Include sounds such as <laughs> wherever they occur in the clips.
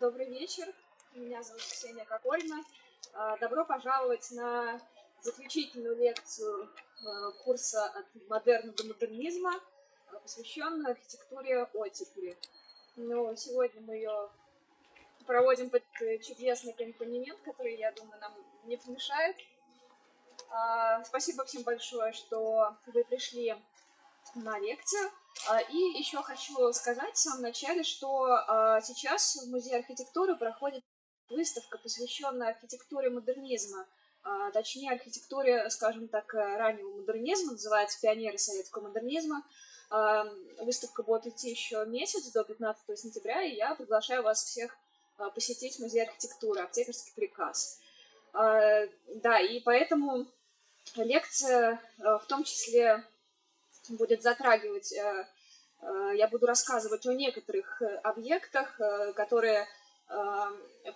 Добрый вечер. Меня зовут Ксения Кокорина. А, добро пожаловать на заключительную лекцию а, курса от модерна до модернизма, а, посвященную архитектуре оттепели. Но сегодня мы ее проводим под чудесный аккомпанемент, который, я думаю, нам не помешает. Спасибо всем большое, что вы пришли на лекцию. А, и еще хочу сказать в самом начале, что а, сейчас в Музее архитектуры проходит выставка, посвященная архитектуре модернизма, а, точнее архитектуре, скажем так, раннего модернизма, называется «Пионеры советского модернизма». Выставка будет идти еще месяц, до 15 сентября, и я приглашаю вас всех посетить Музей архитектуры, аптекарский приказ. Да, и поэтому лекция в том числе будет затрагивать, э, э, я буду рассказывать о некоторых э, объектах, которые,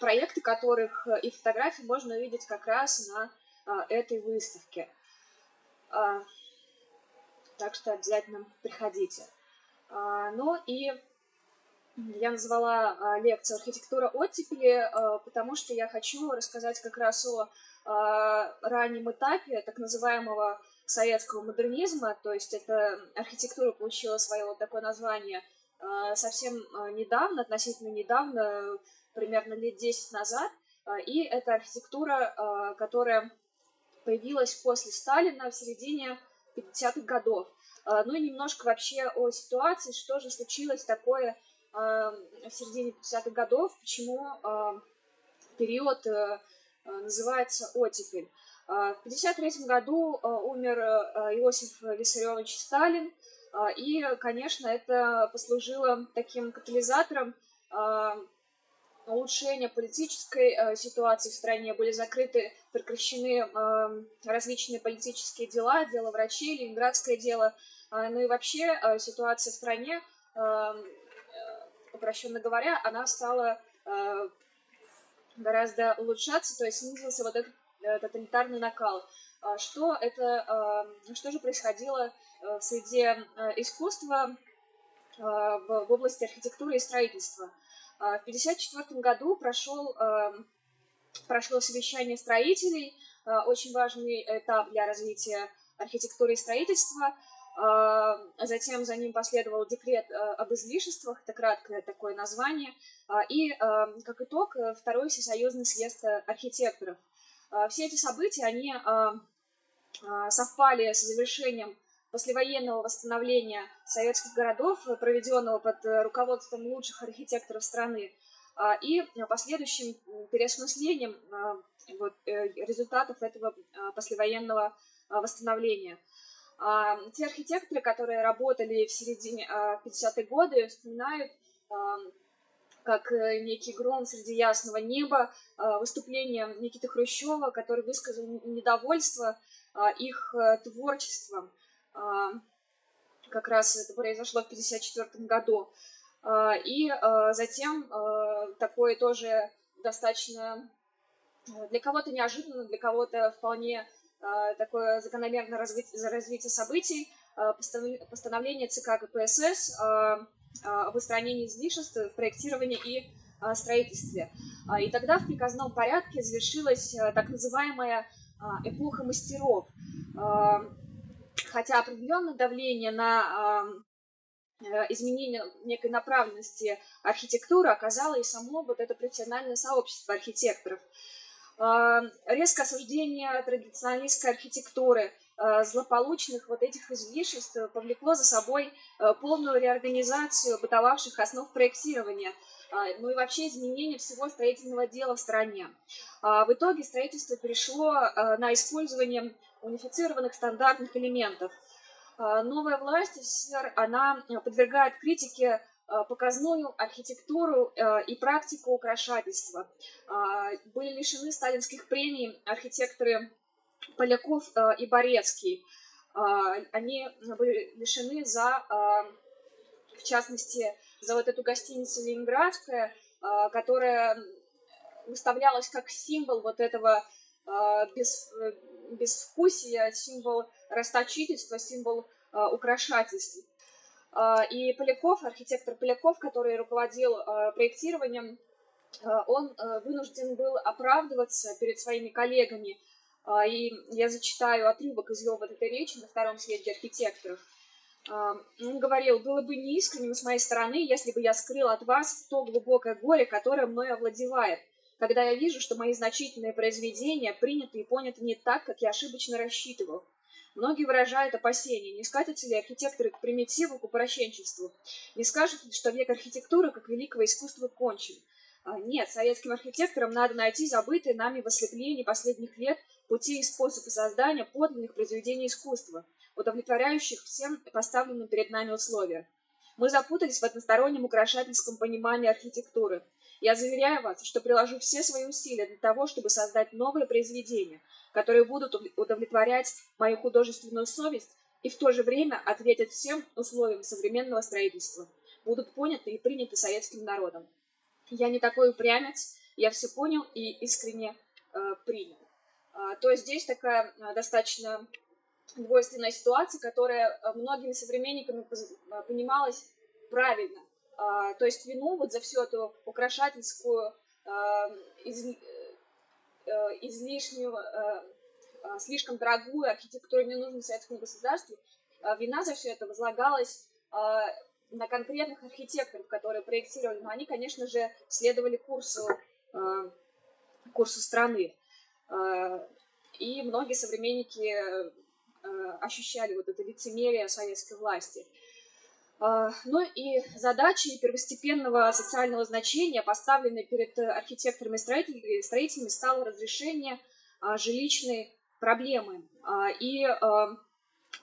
проекты которых и фотографии можно увидеть как раз на этой выставке. Так что обязательно приходите. Ну и я назвала лекцию «Архитектура оттепели», потому что я хочу рассказать как раз о раннем этапе так называемого советского модернизма, то есть эта архитектура получила свое вот такое название а, совсем а, недавно, относительно недавно, примерно лет 10 назад, а, и это архитектура, которая появилась после Сталина в середине 50-х годов. Ну и немножко вообще о ситуации, что же случилось такое в середине 50-х годов, почему период э, называется оттепель. А, в 1953 году а, умер а, Иосиф Виссарионович Сталин, и, конечно, это послужило таким катализатором улучшения политической ситуации в стране. Были закрыты, прекращены различные политические дела, дело врачей, ленинградское дело. Ну и вообще ситуация в стране, упрощенно говоря, она стала гораздо улучшаться, то есть снизился вот этот тоталитарный накал. А что, это, а, что же происходило э, в среде э, искусства в области архитектуры и строительства? А, в 1954 году прошел, прошло совещание строителей, очень важный этап для развития архитектуры и строительства. Затем за ним последовал декрет об излишествах, это краткое такое название. И, как итог, второй всесоюзный съезд архитекторов – а, все эти события, они а, а, совпали с завершением послевоенного восстановления советских городов, проведенного под руководством лучших архитекторов страны, и последующим переосмыслением э, результатов этого послевоенного восстановления. Те архитекторы, которые работали в середине 50-х годы, вспоминают как э, некий гром среди ясного неба, а, выступление Никиты Хрущева, который высказал недовольство а, их э, творчеством. Как раз это произошло в 1954 году. И затем такое тоже достаточно для кого-то неожиданно, для кого-то вполне такое закономерное развитие событий, постановление ЦК КПСС об устранении излишеств в проектировании и а, строительстве. А, и тогда в приказном порядке завершилась так называемая эпоха мастеров. Хотя определенное давление на изменение некой направленности архитектуры оказало и само вот это профессиональное сообщество архитекторов. Резкое осуждение традиционалистской архитектуры – Э, злополучных вот этих излишеств повлекло за собой э, полную реорганизацию бытовавших основ проектирования, э, ну и вообще изменение всего строительного дела в стране. В итоге строительство перешло на использование унифицированных стандартных элементов. Новая власть СССР, она подвергает критике показную архитектуру и практику украшательства. Были лишены сталинских премий архитекторы Поляков э, и Борецкий. А, они были лишены за, а, в частности, за вот эту гостиницу Ленинградская, которая выставлялась как символ вот этого без, безвкусия, символ расточительства, символ украшательств. И Поляков, архитектор Поляков, который руководил проектированием он вынужден был оправдываться перед своими коллегами, и я зачитаю отрывок из его вот этой речи на втором съезде архитекторов. Он говорил, было бы неискренним с моей стороны, если бы я скрыл от вас то глубокое горе, которое мной овладевает, когда я вижу, что мои значительные произведения приняты и поняты не так, как я ошибочно рассчитывал. Многие выражают опасения, не скатятся ли архитекторы к примитиву, к упрощенчеству, не скажут ли, что век архитектуры как великого искусства кончен. А, нет, советским архитекторам надо найти забытые нами в ослеплении последних лет пути и способы создания подлинных произведений искусства, удовлетворяющих всем поставленным перед нами условия. Мы запутались в одностороннем украшательском понимании архитектуры – я заверяю вас, что приложу все свои усилия для того, чтобы создать новые произведения, которые будут удовлетворять мою художественную совесть и в то же время ответят всем условиям современного строительства, будут поняты и приняты советским народом. Я не такой упрямец, я все понял и искренне э, принял. Э, то здесь такая э, достаточно двойственная ситуация, которая э, многими современниками понималась правильно. А, то есть вину вот за всю эту украшательскую, а, из, излишнюю, а, слишком дорогую архитектуру ненужную советскому государству, вина за все это возлагалась на конкретных архитекторов, которые проектировали, но они, конечно же, следовали курсу, курсу страны. И многие современники ощущали вот это лицемерие советской власти. А, ну и задачи первостепенного социального значения, поставленные перед архитекторами и строителями, стало разрешение жилищной проблемы. И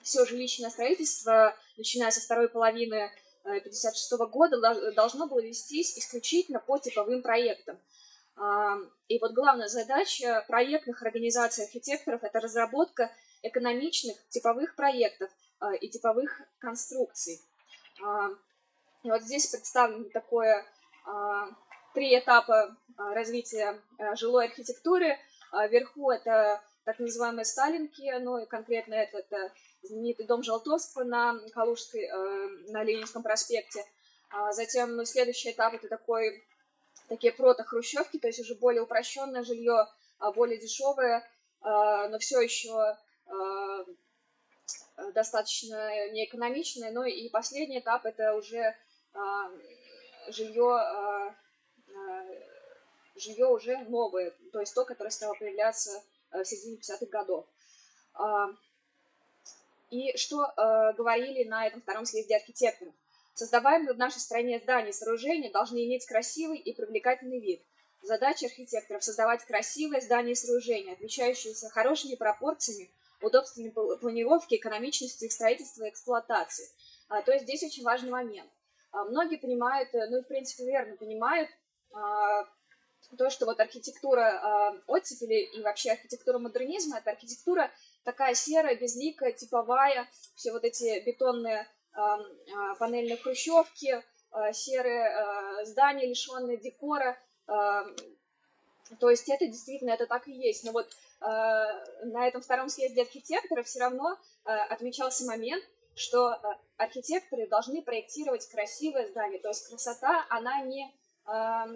все жилищное строительство, начиная со второй половины 1956 года, должно было вестись исключительно по типовым проектам. И вот главная задача проектных организаций архитекторов – это разработка экономичных типовых проектов и типовых конструкций – а, и вот здесь представлено такое а, три этапа а, развития жилой архитектуры. Вверху это так называемые Сталинки, ну и конкретно это, это знаменитый дом Желтовского на Калужской, на Ленинском проспекте. Затем следующий этап это такой, такие прото-хрущевки, то есть уже более упрощенное жилье, более дешевое, но все еще Э, достаточно неэкономичное. Но и последний этап это уже а, жилье, а, а, жилье уже новое, то есть то, которое стало появляться в середине 50-х годов. И что говорили на этом втором съезде архитекторов? Создаваемые в нашей стране здания и сооружения должны иметь красивый и привлекательный вид. Задача архитекторов – создавать красивые здания и сооружения, отличающиеся хорошими пропорциями, удобствами планировки, экономичностью их строительства и эксплуатации. А, то есть здесь очень важный момент. А, многие понимают, э, ну и в принципе верно понимают, а, то, что вот архитектура оттепели и вообще архитектура модернизма, это архитектура такая серая, безликая, типовая, все вот эти бетонные панельные хрущевки, серые здания, лишенные декора, то есть это действительно, это так и есть. Но вот Э, на этом втором съезде архитекторов все равно э, отмечался момент, что э, архитекторы должны проектировать красивое здание, то есть красота, она не,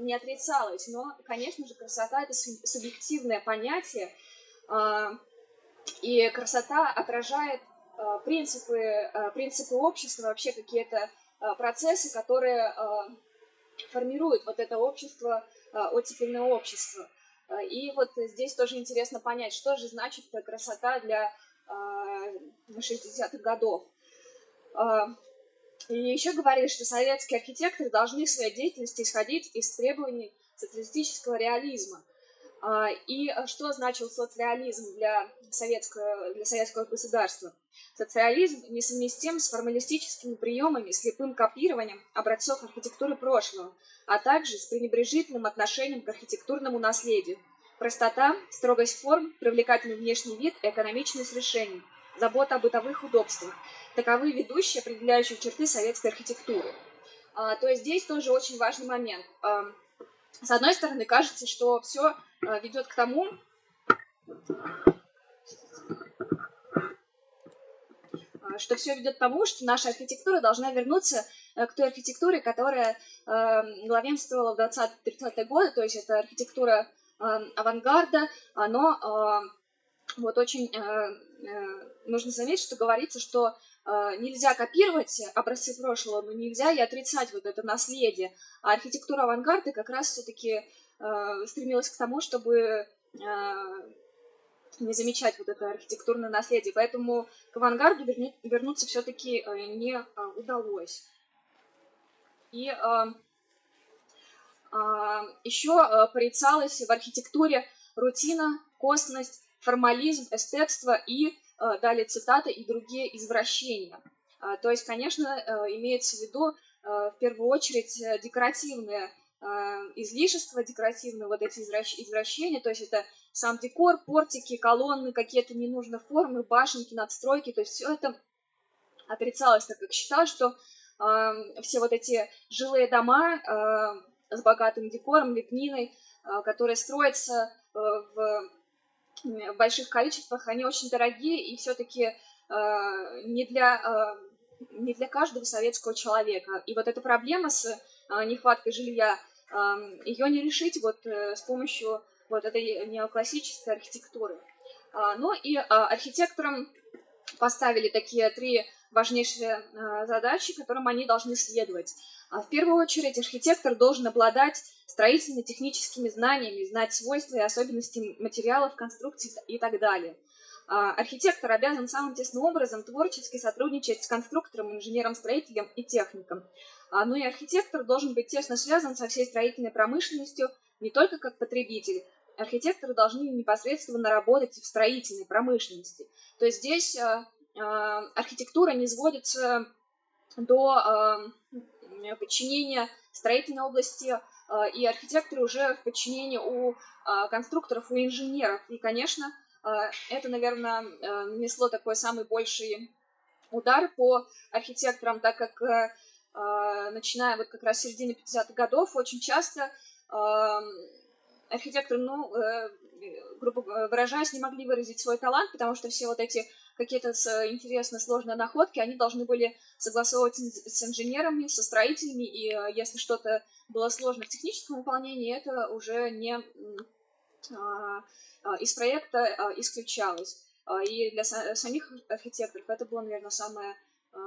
не отрицалась, но, конечно же, красота – это субъективное понятие, и красота отражает принципы, принципы общества, вообще какие-то процессы, которые формируют вот это общество, оттепельное общество. И вот здесь тоже интересно понять, что же значит красота для 60-х а, годов. И еще говорили, что советские архитекторы должны в своей деятельности исходить из требований социалистического реализма. И что значил соцреализм для советского, для советского государства? Социализм несовместим с формалистическими приемами, слепым копированием образцов архитектуры прошлого – а также с пренебрежительным отношением к архитектурному наследию. Простота, строгость форм, привлекательный внешний вид и экономичность решений, забота о бытовых удобствах – таковы ведущие, определяющие черты советской архитектуры. А, то есть здесь тоже очень важный момент. С одной стороны, кажется, что все а, ведет к тому, что все ведет к тому, что наша архитектура должна вернуться к той архитектуре, которая главенствовала в 20-30-е годы, то есть это архитектура авангарда, но вот очень нужно заметить, что говорится, что нельзя копировать образцы прошлого, но нельзя и отрицать вот это наследие. А архитектура авангарда как раз все-таки стремилась к тому, чтобы не замечать вот это архитектурное наследие. Поэтому к авангарду вернуться все-таки э, не э, удалось. И э, еще порицалась в архитектуре рутина, косность, формализм, эстетство и, далее цитаты, и другие извращения. То есть, конечно, имеется в виду в первую очередь декоративные излишества, декоративные вот эти извращения, то есть это сам декор, портики, колонны, какие-то ненужные формы, башенки, надстройки, то есть все это отрицалось, так как считалось, что э, все вот эти жилые дома э, с богатым декором, лепниной, э, которые строятся э, в, в больших количествах, они очень дорогие и все-таки э, не для э, не для каждого советского человека. И вот эта проблема с э, нехваткой жилья, э, ее не решить вот с помощью вот этой неоклассической архитектуры. А, ну и архитекторам поставили такие три важнейшие а, задачи, которым они должны следовать. В первую очередь архитектор должен обладать строительно-техническими знаниями, знать свойства и особенности материалов, конструкций и так далее. Архитектор обязан самым тесным образом творчески сотрудничать с конструктором, инженером, строителем и техником. Ну и архитектор должен быть тесно связан со всей строительной промышленностью не только как потребитель, архитекторы должны непосредственно работать в строительной промышленности. То есть здесь архитектура не сводится до э, подчинения строительной области, и архитекторы уже в подчинении у конструкторов, у инженеров. И, конечно, это, наверное, нанесло такой самый больший удар по архитекторам, так как начиная вот как раз с середины 50-х годов очень часто архитекторы, ну, э, грубо выражаясь, не могли выразить свой талант, потому что все вот эти какие-то интересные сложные находки, они должны были согласовывать с инженерами, со строителями, и э, если что-то было сложно в техническом выполнении, это уже не а, а, из проекта а, исключалось. И для самих архитекторов это было, наверное, самое, э,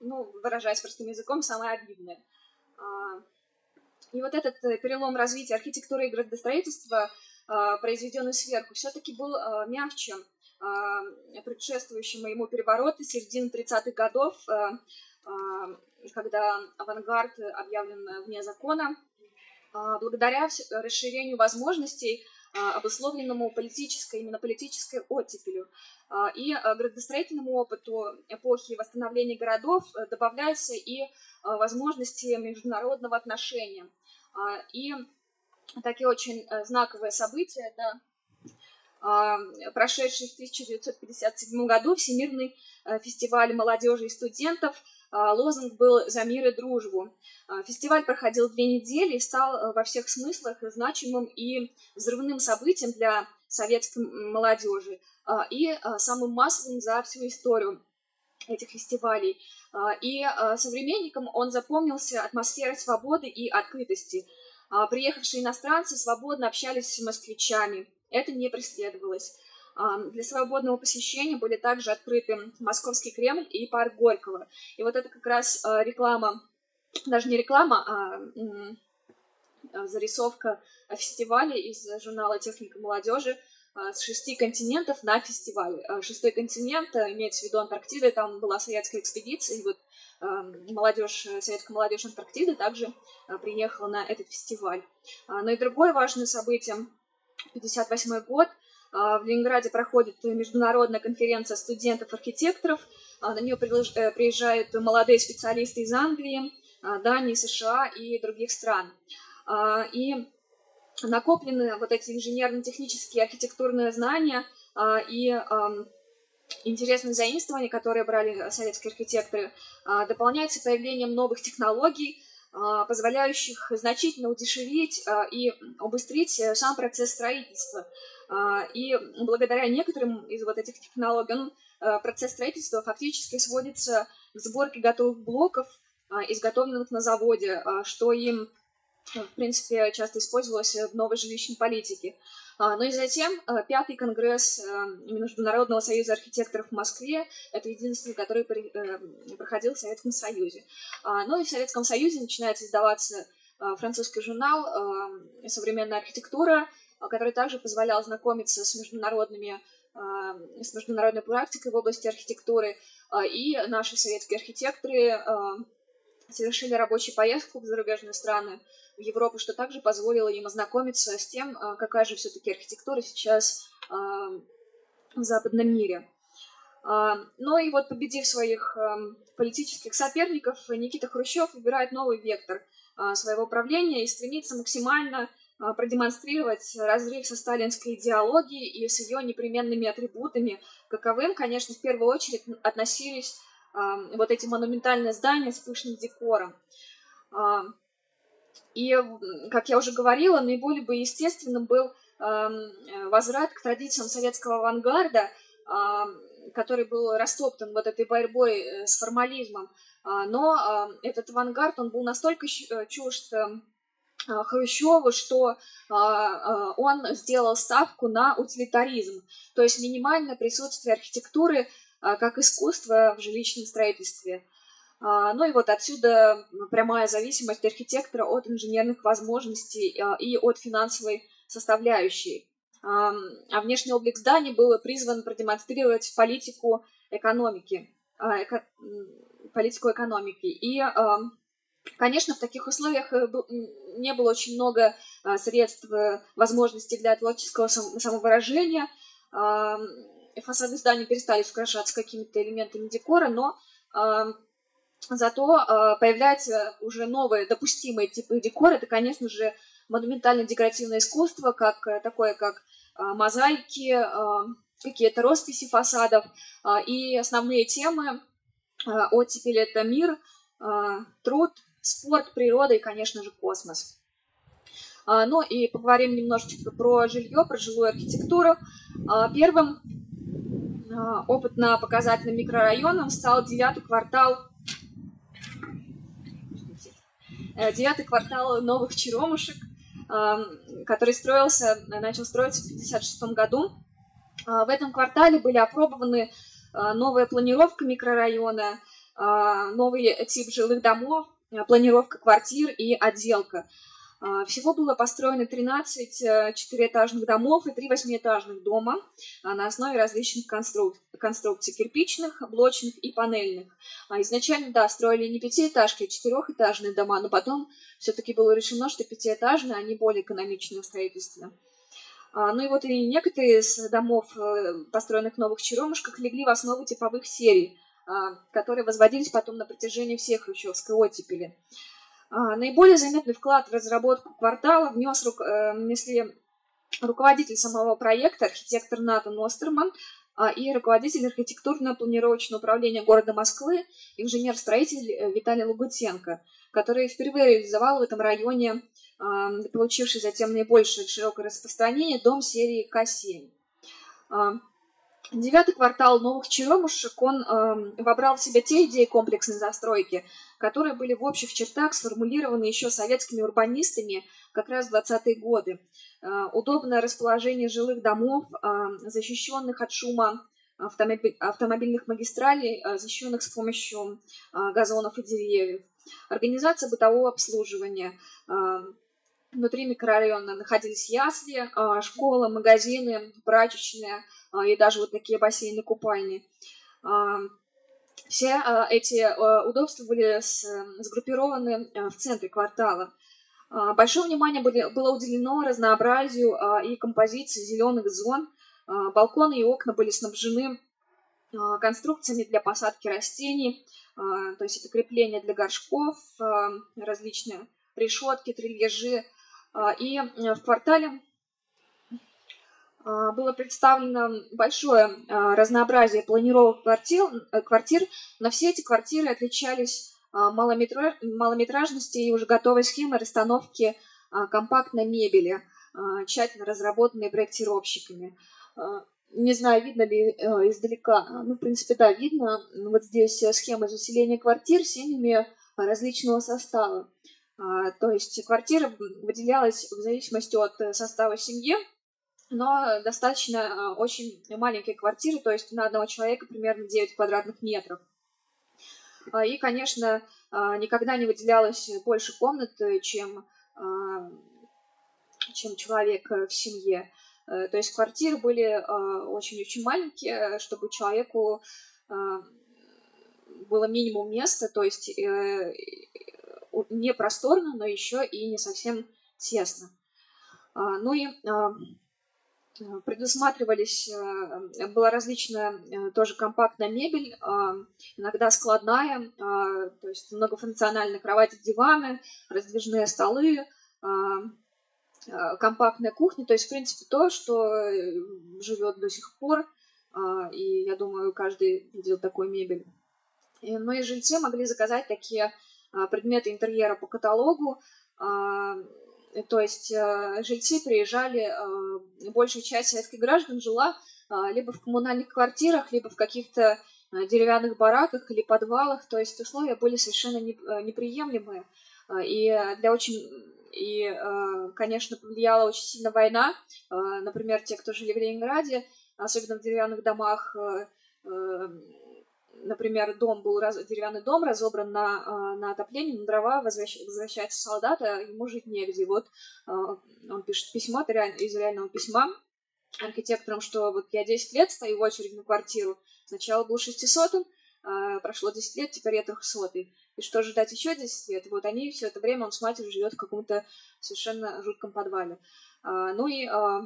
ну, выражаясь простым языком, самое обидное. И вот этот э, перелом развития архитектуры и градостроительства, произведенный сверху, все-таки был а, мягче а, предшествующему ему перевороту середины 30-х годов, когда авангард объявлен вне закона, благодаря расширению возможностей, обусловленному политической, именно политической оттепелью. И градостроительному опыту эпохи восстановления городов э, добавляются и возможности международного отношения – и такие очень э, знаковые события, это а, прошедший в 1957 году Всемирный э, фестиваль молодежи и студентов. А, лозунг был «За мир и дружбу». Фестиваль проходил две недели и стал э, во всех смыслах значимым и взрывным событием для советской молодежи и самым массовым за всю историю этих фестивалей. А, и а, современникам он запомнился атмосферой свободы и открытости. А, приехавшие иностранцы свободно общались с москвичами. Это не преследовалось. Для свободного посещения были также открыты Московский Кремль и парк Горького. И вот это как раз реклама, даже не реклама, а зарисовка фестиваля из журнала «Техника молодежи», а, с шести континентов на фестиваль. А, шестой континент, а, имеется в виду Антарктида, там была советская экспедиция, и вот молодежь, советская молодежь Антарктиды также приехала на этот фестиваль. Но и другое важное событие, 58 год, в Ленинграде проходит международная конференция студентов-архитекторов, на нее э, приезжают молодые специалисты из Англии, Дании, США и других стран. И накоплены вот эти инженерно-технические архитектурные знания а, и интересные заимствования, которые брали советские архитекторы, а, дополняются появлением новых технологий, а, позволяющих значительно удешевить а, и убыстрить э, сам процесс строительства. И благодаря некоторым из вот этих технологий он процесс строительства фактически сводится к сборке готовых блоков, изготовленных на заводе, что им, в принципе, часто использовалось в новой жилищной политике. Ну и затем пятый конгресс Международного союза архитекторов в Москве. Это единственный, который проходил в Советском Союзе. Ну и в Советском Союзе начинает создаваться французский журнал «Современная архитектура», который также позволял знакомиться с международными с международной практикой в области архитектуры. И наши советские архитекторы совершили рабочую поездку в зарубежные страны, в Европу, что также позволило им ознакомиться с тем, какая же все-таки архитектура сейчас в западном мире. Ну и вот победив своих политических соперников, Никита Хрущев выбирает новый вектор своего правления и стремится максимально а, продемонстрировать разрыв со сталинской идеологией и с ее непременными атрибутами, каковым, конечно, в первую очередь относились а, вот эти монументальные здания с пышным декором. А, и, как я уже говорила, наиболее бы естественным был возврат к традициям советского авангарда, который был растоптан вот этой борьбой э, с формализмом. Но этот авангард, он был настолько э, чужд а, Хрущеву, что а, а, он сделал ставку на утилитаризм, то есть минимальное присутствие архитектуры как искусства в жилищном строительстве. Ну и вот отсюда прямая зависимость архитектора от инженерных возможностей и от финансовой составляющей. А внешний облик зданий был призван продемонстрировать политику экономики, политику экономики. И Конечно, в таких условиях э, не было очень много а, средств, э, возможностей для творческого самовыражения. Фасады зданий перестали украшаться какими-то элементами декора, но зато а, появляются уже новые допустимые типы декора. Это, конечно же, монументально-декоративное искусство, как э, такое, как а, мозаики, какие-то росписи фасадов. И основные темы оттепель – это мир, труд, спорт, природа и, конечно же, космос. А, ну и поговорим немножечко про жилье, про жилую архитектуру. А, первым а, опытно-показательным микрорайоном стал девятый квартал э, девятый квартал новых черемушек, который строился, начал строиться в 1956 году. В этом квартале были опробованы новая планировка микрорайона, новый тип жилых домов, Э, планировка квартир и отделка. А, всего было построено 13 э, четырехэтажных домов и 3 восьмиэтажных дома а, на основе различных конструк... конструкций кирпичных, блочных и панельных. А, изначально, да, строили не пятиэтажки, а четырехэтажные дома, но потом все-таки было решено, что пятиэтажные, они более экономичные в строительстве. Ну и вот и некоторые из домов, э, построенных в новых черемушках, легли в основу типовых серий – которые возводились потом на протяжении всей хрущевской оттепели. А, наиболее заметный вклад в разработку квартала внес, э, внесли руководитель самого проекта, архитектор Натан Остерман, а, и руководитель архитектурно-планировочного управления города Москвы, инженер-строитель э, Виталий Лугутенко, который впервые реализовал в этом районе, получивший затем наибольшее широкое распространение, дом серии К7. Девятый квартал новых черемушек, он э, вобрал в себя те идеи комплексной застройки, которые были в общих чертах сформулированы еще советскими урбанистами как раз в 20-е годы. Э, удобное расположение жилых домов, э, защищенных от шума автомобиль, автомобильных магистралей, э, защищенных с помощью э, газонов и деревьев. Организация бытового обслуживания. Э, внутри микрорайона находились ясли, э, школа, магазины, прачечная – а, и даже вот такие бассейны, купальни. А, все а, эти удобства были сгруппированы в центре квартала. Большое внимание было уделено разнообразию и композиции зеленых зон. Балконы и окна были снабжены конструкциями для посадки растений, то есть это крепления для горшков, различные решетки, трильежи. И в квартале а, было представлено большое а, разнообразие планировок квартир, э, квартир, но все эти квартиры отличались а, малометражностью и уже готовой схемой расстановки компактной мебели, тщательно разработанной проектировщиками. не знаю, видно ли издалека. Ну, в принципе, да, видно. Вот здесь схема заселения квартир семьями различного состава. То есть квартира выделялась в зависимости от состава семьи, но достаточно очень маленькие квартиры, то есть на одного человека примерно 9 квадратных метров. И, конечно, никогда не выделялось больше комнат, чем чем человек э, в семье. Э, то есть квартиры были очень-очень маленькие, чтобы человеку было минимум места, то есть э, не просторно, но еще и не совсем тесно. А, ну и предусматривались, была различная тоже компактная мебель, иногда складная, то есть многофункциональные кровати, диваны, раздвижные столы, Э, компактная кухня, то есть, в принципе, то, что э, живет до сих пор, а, и я думаю, каждый видел такую мебель. Но и жильцы могли заказать такие а, предметы интерьера по каталогу, а, то есть э, жильцы приезжали, большая часть советских граждан жила либо в коммунальных квартирах, либо в каких-то деревянных бараках или подвалах, то есть условия были совершенно неприемлемые. И для очень и, э, конечно, повлияла очень сильно война. Э, например, те, кто жили в Ленинграде, особенно в деревянных домах, э, например, дом был, деревянный дом разобран на, на отопление, на дрова, возвращ, возвращается солдат, а ему жить негде. Вот он пишет письмо, это реально, из реального письма архитекторам, что вот я 10 лет стою в очередь на квартиру. Сначала был 600 прошло 10 лет, теперь я 300 и что ждать еще 10 лет. вот они все это время, он с матерью живет в каком-то совершенно жутком подвале. А, ну и а,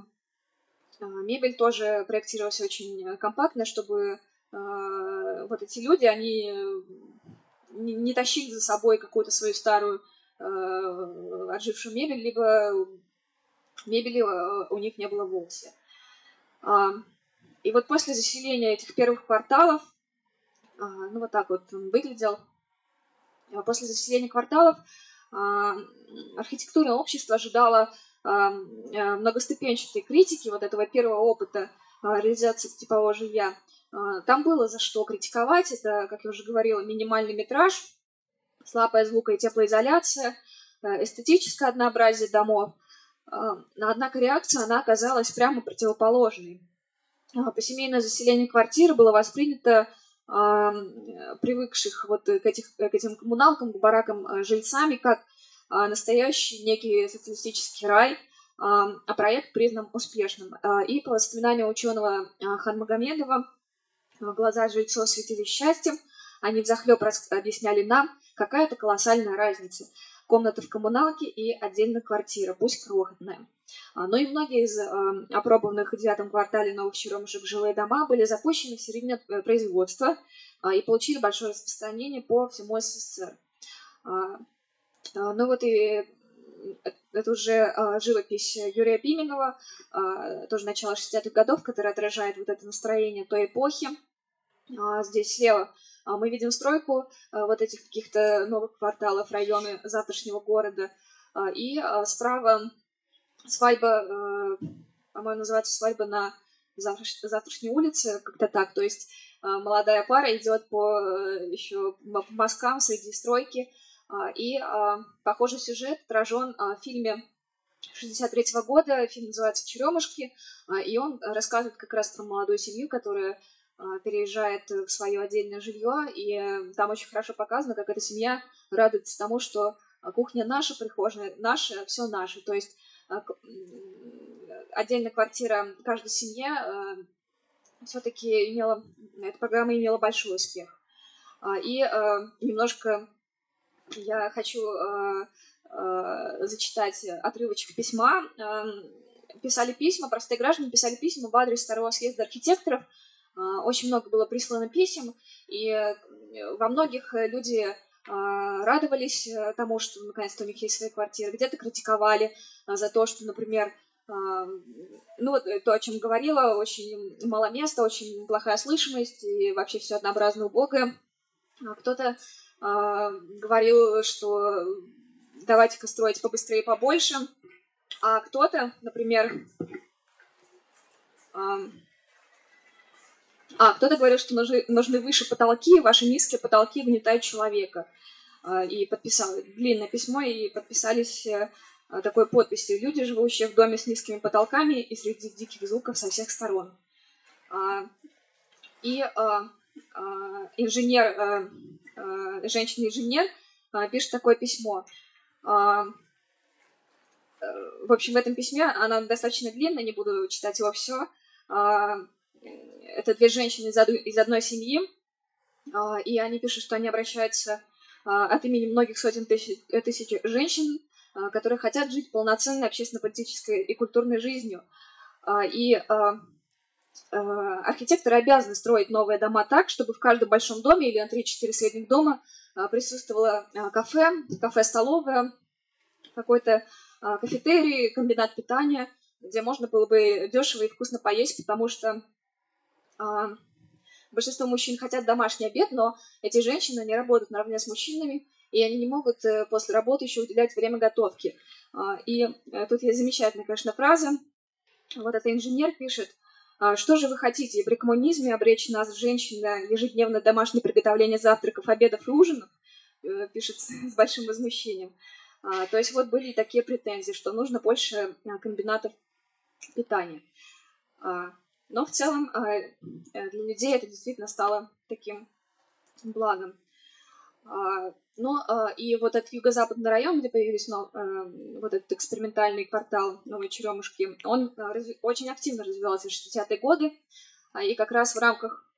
а, мебель тоже проектировалась очень компактно, чтобы вот эти люди, они не, тащили за собой какую-то свою старую отжившую мебель, либо мебели у них не было вовсе. И вот после заселения этих первых кварталов, ну вот так вот он выглядел, Э, после заселения кварталов а, архитектурное общество ожидало а, э, многоступенчатой критики вот этого первого опыта а, реализации типового жилья. Там было за что критиковать. Это, как я уже говорила, минимальный метраж, слабая звука и теплоизоляция, э, эстетическое однообразие домов. Однако реакция она оказалась прямо противоположной. Посемейное заселение квартиры было воспринято привыкших вот к, этих, к этим коммуналкам, к баракам э, жильцами, как а, настоящий некий социалистический рай, а проект признан успешным. А, и по воспоминаниям ученого а, Ханмагомедова, глаза жильцов светились счастьем, они взахлеб объясняли нам, какая-то колоссальная разница – комната в коммуналке и отдельная квартира, пусть крохотная. А, но и многие из э, опробованных в девятом квартале новых черемушек жилые дома были запущены в середине э, производства а, и получили большое распространение по всему СССР. А, ну вот и это уже живопись Юрия Пименова, тоже начало 60-х годов, которая отражает вот это настроение той эпохи. Здесь слева а мы видим стройку а, вот этих каких-то новых кварталов, районы завтрашнего города. А, и справа свадьба, по-моему, называется свадьба на завтрашней улице, как-то так. То есть молодая пара идет по еще по мазкам среди стройки. И похожий сюжет отражен в фильме 63 -го года. Фильм называется «Черемушки», и он рассказывает как раз про молодую семью, которая а, переезжает в свое отдельное жилье, и там очень хорошо показано, как эта семья радуется тому, что кухня наша, прихожая наша, все наше. То есть а, отдельная квартира каждой семье все-таки имела, эта программа имела большой успех. А, и немножко я хочу зачитать отрывочек письма. Писали письма, простые граждане писали письма в адрес второго съезда архитекторов – а, очень много было прислано писем, и э, во многих э, люди а, радовались э, тому, что наконец-то у них есть свои квартиры, где-то критиковали за то, что, например, ну вот то, о чем говорила, очень мало места, очень плохая слышимость и вообще все однообразно убогое. Кто-то говорил, что давайте-ка строить побыстрее побольше, а кто-то, например, А, кто-то говорил, что нужны, нужны выше потолки, ваши низкие потолки гнетают человека. А, и подписал длинное письмо, и подписались э, такой подписью. Люди, живущие в доме с низкими потолками и среди диких звуков со всех сторон. А, и а, инженер, женщина-инженер пишет такое письмо. В общем, в этом письме, она достаточно длинная, не буду читать его все. Это две женщины из одной семьи, и они пишут, что они обращаются от имени многих сотен тысяч, тысяч женщин которые хотят жить полноценной общественно-политической и культурной жизнью. И архитекторы обязаны строить новые дома так, чтобы в каждом большом доме или на 3-4 средних дома присутствовало кафе, кафе-столовая, какой-то кафетерий, комбинат питания, где можно было бы дешево и вкусно поесть, потому что большинство мужчин хотят домашний обед, но эти женщины не работают наравне с мужчинами, и они не могут э, после работы еще уделять время готовке. А, и э, тут есть замечательная, конечно, фраза. Вот этот инженер пишет, «А, что же вы хотите, при коммунизме обречь нас, женщин, на ежедневное домашнее приготовление завтраков, обедов и ужинов? Э, пишет с большим возмущением. А, то есть вот были такие претензии, что нужно больше комбинатов питания. Но в целом для людей это действительно стало таким благом. А, но а, и вот этот юго-западный район, где появились нов, э, вот этот экспериментальный квартал Новой Черемушки, он а, очень активно развивался в 60-е годы, и как раз в рамках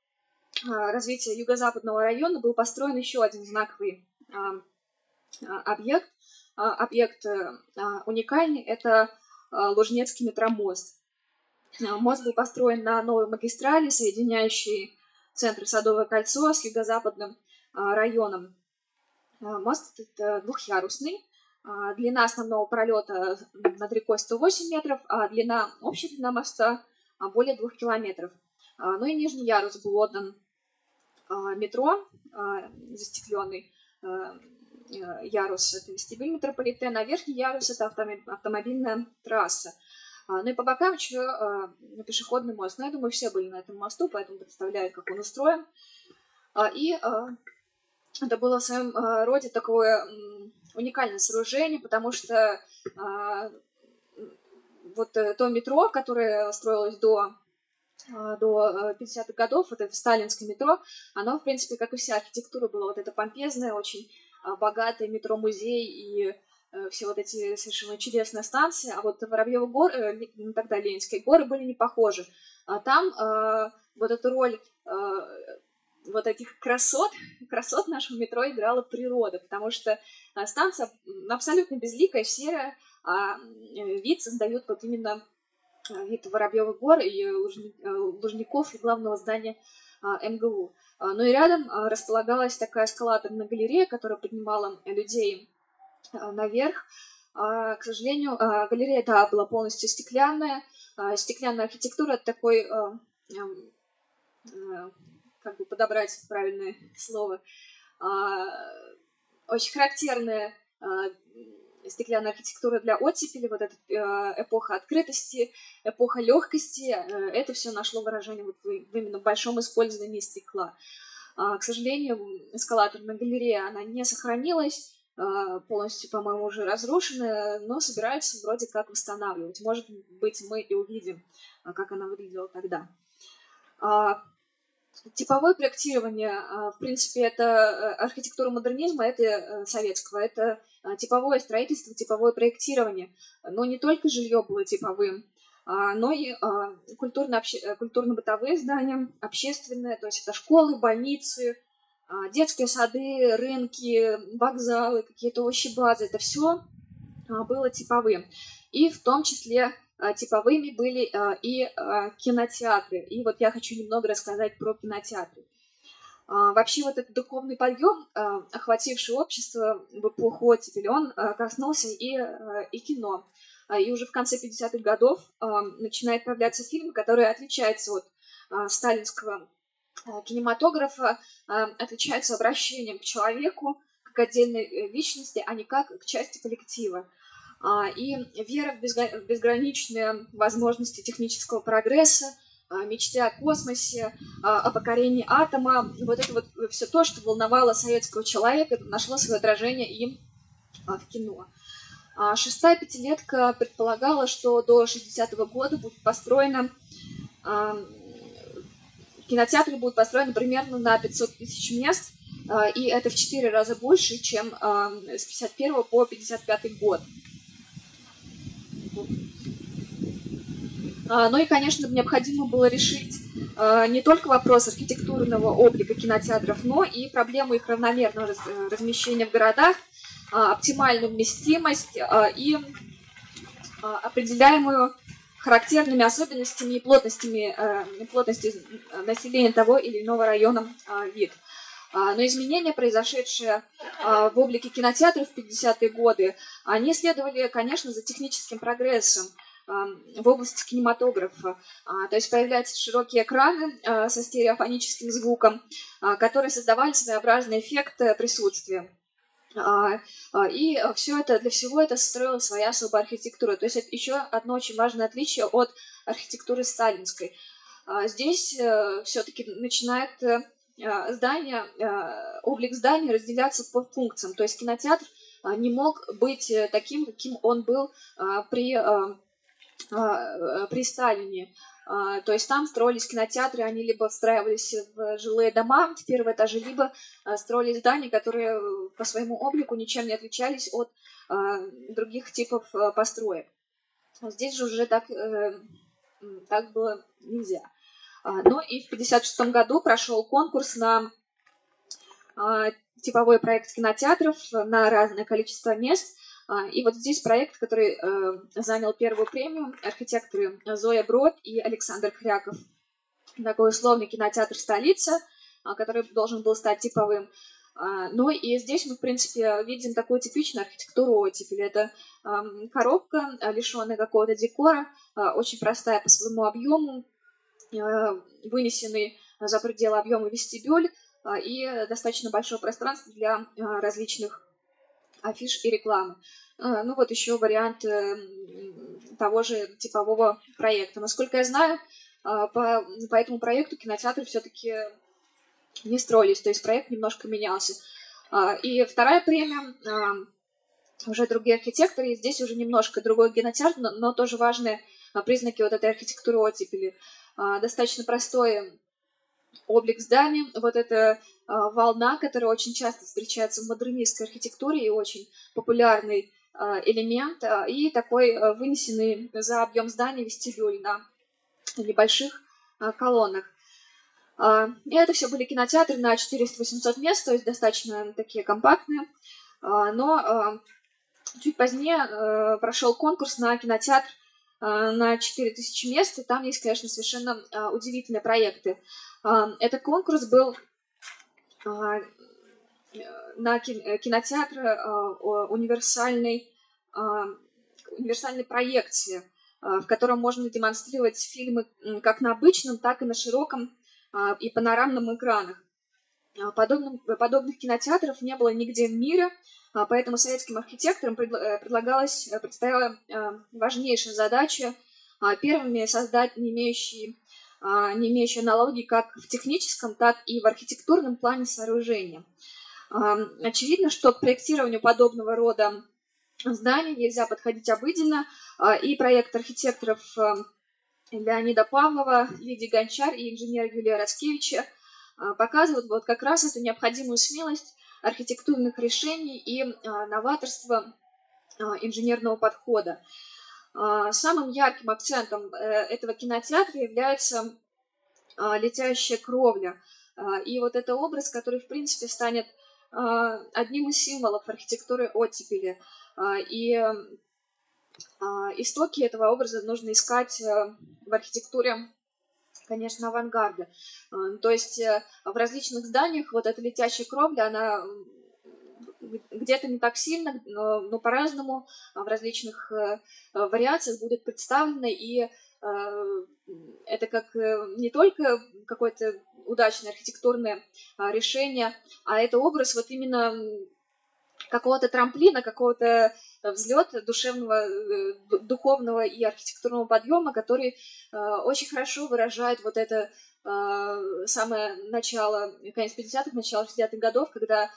развития юго-западного района был построен еще один знаковый объект, объект э, уникальный, это Лужнецкий метромост. Мост был построен на новой магистрали, соединяющей центр Садовое кольцо с юго-западным районом. А, мост этот двухъярусный. А, длина основного пролета над рекой 108 метров, а длина, общая длина моста а, более двух километров. Ну и нижний ярус был отдан метро, застекленный ярус – это вестибюль метрополитена, а верхний ярус – это автомобильная трасса. Ну и по бокам еще пешеходный мост. Но ну, я думаю, все были на этом мосту, поэтому представляют, как он устроен. И это было в своем а, роде такое уникальное сооружение, потому что а, вот э, то метро, которое строилось до а, до 50-х годов, вот это сталинское метро, оно, в принципе, как и вся архитектура, было вот это помпезное, очень богатое метро-музей и э, все вот эти совершенно чудесные станции, а вот Воробьевы горы, э, ну, тогда Ленинские горы были не похожи. А там вот эту роль вот этих красот, красот нашего метро играла природа, потому что а, станция абсолютно безликая, серая, а вид создают вот именно а, вид Воробьевых гор и э, Лужников и главного здания а, МГУ. Ну и рядом располагалась такая эскалаторная галерея, которая поднимала людей наверх. К сожалению, галерея, да, была полностью стеклянная. Стеклянная архитектура — такой как бы подобрать правильное слово, а, очень характерная а, стеклянная архитектура для оттепели, вот эта э, эпоха открытости, эпоха легкости, э, это все нашло выражение вот в, именно большом использовании стекла. А, к сожалению, эскалаторная галерея, она не сохранилась, полностью, по-моему, уже разрушена, но собираются вроде как восстанавливать. Может быть, мы и увидим, как она выглядела тогда. Типовое проектирование, а, в принципе, это э, архитектура модернизма, это э, советского, это а, типовое строительство, типовое проектирование. Но не только жилье было типовым, а, но и культурно-бытовые культурно здания, общественные, то есть это школы, больницы, детские сады, рынки, вокзалы, какие-то овощебазы, это все было типовым. И в том числе типовыми были а, и а, кинотеатры. И вот я хочу немного рассказать про кинотеатры. Вообще вот этот духовный подъем, охвативший общество в эпоху оттепели, он коснулся и, и кино. И уже в конце 50-х годов начинает появляться фильмы, которые отличаются от сталинского кинематографа, отличаются обращением к человеку, как отдельной э, личности, а не как к части коллектива. А, и вера в безграничные возможности технического прогресса, мечты о космосе, о покорении атома. Вот это вот все то, что волновало советского человека, нашло свое отражение и в кино. Шестая пятилетка предполагала, что до 60-го года будет построена кинотеатры будут построены примерно на 500 тысяч мест, и это в 4 раза больше, чем с 51 по 55 год. Ну и, конечно, необходимо было решить не только вопрос архитектурного облика кинотеатров, но и проблему их равномерного размещения в городах, оптимальную вместимость и определяемую характерными особенностями и плотностями, э, плотности населения того или иного района э, вид. А, но изменения, произошедшие э, в облике кинотеатров в 50-е годы, они следовали, конечно, за техническим прогрессом э, в области кинематографа. А, то есть появляются широкие экраны э, со стереофоническим звуком, которые создавали своеобразный эффект присутствия. А, а, и все это, для всего это строила своя особая архитектура. То есть это еще одно очень важное отличие от архитектуры сталинской. А, здесь э, все-таки начинает э, здание, э, облик здания разделяться по функциям. То есть кинотеатр не мог быть таким, каким он был при, при Сталине. А, то есть там строились кинотеатры, они либо встраивались в жилые дома в первом этаже, либо а, строились здания, которые э, по своему облику ничем не отличались от а, других типов построек. Здесь же уже так, э, так было нельзя. Но и в 1956 году прошел конкурс на типовой проект кинотеатров на разное количество мест – а, и вот здесь проект, который э, занял первую премию, архитекторы Зоя Брод и Александр Хряков. Такой условный кинотеатр «Столица», а, который должен был стать типовым. А, ну и здесь мы, в принципе, видим такую типичную архитектуру оттепели. Это коробка, лишенная какого-то декора, очень простая по своему объему, вынесенный за пределы объема вестибюль и достаточно большое пространство для различных афиш и рекламы. А, ну вот еще вариант э, того же типового проекта. Насколько я знаю, а, по, по этому проекту кинотеатры все-таки не строились, то есть проект немножко менялся. А, и вторая премия уже другие архитекторы, и здесь уже немножко другой кинотеатр, но, но тоже важные признаки вот этой архитектуры оттепели. Достаточно простой облик здания, вот эта а, волна, которая очень часто встречается в модернистской архитектуре и очень популярный а, элемент, а, и такой вынесенный за объем здания вестибюль на небольших колоннах. И это все были кинотеатры на 400-800 мест, то есть достаточно такие компактные. Но чуть позднее прошел конкурс на кинотеатр на 4000 мест, и там есть, конечно, совершенно удивительные проекты. Этот конкурс был на э, кинотеатр а, универсальной, универсальной проекции, в котором можно демонстрировать фильмы как на обычном, так и на широком и панорамном экранах. Подобным, подобных кинотеатров не было нигде в мире, поэтому советским архитекторам э, предлагалась, э, предстояла важнейшая задача первыми создать не имеющие не имеющие аналогии как в техническом, так и в архитектурном плане сооружения. А, очевидно, что к проектированию подобного рода зданий нельзя подходить обыденно, а, и проект архитекторов Леонида Павлова, Лидии Гончар и инженера Юлия Роскевича показывают вот как раз эту необходимую смелость архитектурных решений и новаторство инженерного подхода. А, самым ярким акцентом э, этого кинотеатра является а, летящая кровля. А, и вот это образ, который, в принципе, станет одним из символов архитектуры оттепели. И истоки этого образа нужно искать э, в архитектуре конечно, авангарда. То есть э, в различных зданиях вот эта летящая кровля, она где-то не так сильно, но, но по-разному в различных э, вариациях будет представлено, и э, это как э, не только какое-то удачное архитектурное решение, а это образ вот именно какого-то трамплина, какого-то взлета душевного, духовного и архитектурного подъема, который очень хорошо выражает вот это самое начало, конец 50-х, начало 60-х годов, когда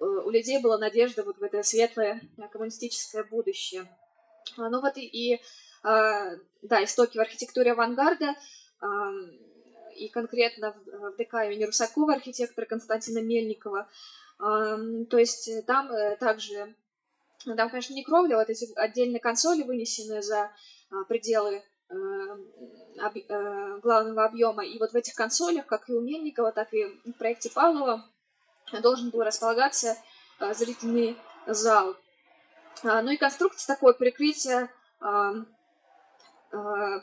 у людей была надежда вот в это светлое коммунистическое будущее. Ну вот и, и да, истоки в архитектуре авангарда, и конкретно в ДК имени Русакова, архитектора Константина Мельникова. То есть там э, также, там, конечно, не кровля, вот эти отдельные консоли вынесены за а, пределы э, э, главного объема. И вот в этих консолях, как и у Мельникова, так и в проекте Павлова, должен был располагаться зрительный зал. А, ну и конструкция такое прикрытие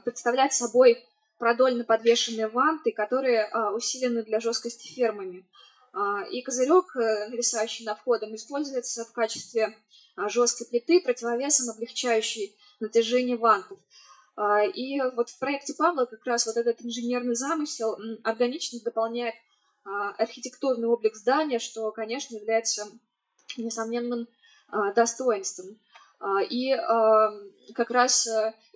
представляет собой продольно подвешенные ванты, которые а, усилены для жесткости фермами. А, и козырек, э, нависающий над входом, используется в качестве а, жесткой плиты, противовесом, облегчающей натяжение вантов. И вот в проекте Павла как раз вот этот инженерный замысел органично дополняет архитектурный облик здания, что, конечно, является несомненным достоинством. И как раз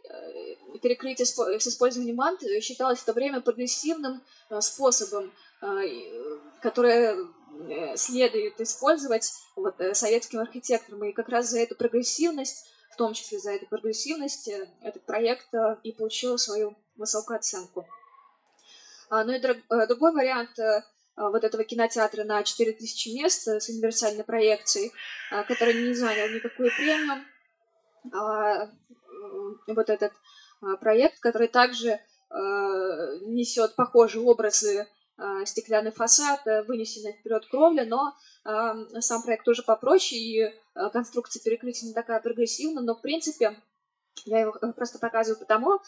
э, перекрытие с использованием мант считалось в то время прогрессивным э, способом, э, которое э, следует использовать вот, советским архитекторам. И как раз за эту прогрессивность, в том числе за эту прогрессивность, этот проект и получил свою высокую оценку. А, ну и другой вариант вот этого кинотеатра на 4000 мест с универсальной проекцией, который не занял никакую премию, а, вот этот а, проект, который также а, несет похожие образы а, стеклянный фасад, э, вынесенная вперед кровля, но сам проект тоже попроще, и конструкция перекрытия не такая прогрессивная, но в принципе я его э, просто показываю потому,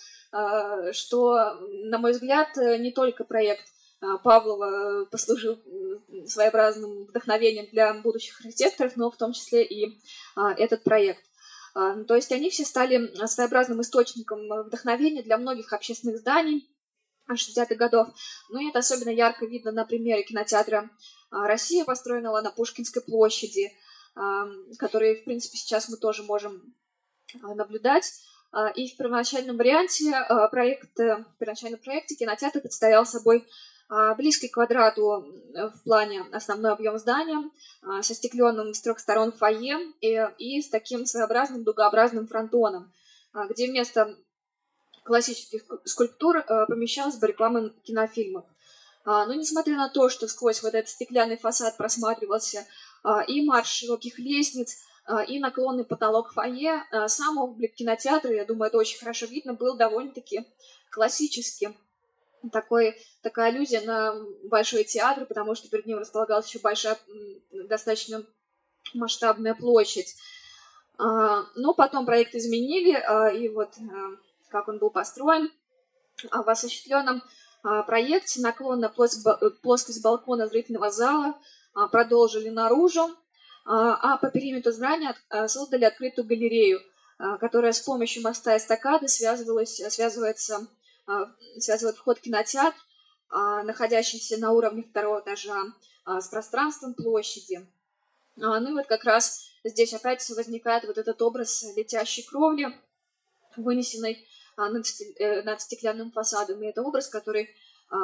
что, на мой взгляд, не только проект Павлова послужил своеобразным вдохновением для будущих архитекторов, но в том числе и этот проект. То есть они все стали своеобразным источником э, вдохновения для многих общественных зданий 60-х годов. Ну и это особенно ярко видно на примере кинотеатра а, «Россия», построенного на Пушкинской площади, а, который, в принципе, сейчас мы тоже можем наблюдать. И в первоначальном варианте проект, э, в первоначальном проекте кинотеатр представлял собой а, близкий к квадрату э, в плане основной объем здания, а, со стекленным с трех сторон фойе и, и с таким своеобразным дугообразным фронтоном, а, где вместо классических скульптур э, помещалась бы реклама кинофильмов. Но несмотря на то, что сквозь вот этот стеклянный фасад просматривался и марш широких лестниц, и наклонный потолок фойе, сам облик кинотеатра, я думаю, это очень хорошо видно, был довольно-таки классическим такой, такая аллюзия на большой театр, потому что перед ним располагалась еще большая, достаточно масштабная площадь. А, но потом проект изменили, а, и вот а, как он был построен. В осуществленном проекте наклон на плоскость балкона зрительного зала продолжили наружу, а по периметру здания создали открытую галерею, которая с помощью моста эстакады связывалась, связывается а, связывает вход в кинотеатр, а, находящийся на уровне второго этажа, а, с пространством площади. Ну и вот как раз здесь опять возникает вот этот образ летящей кровли, вынесенной над э, стеклянным фасадом. И это образ, который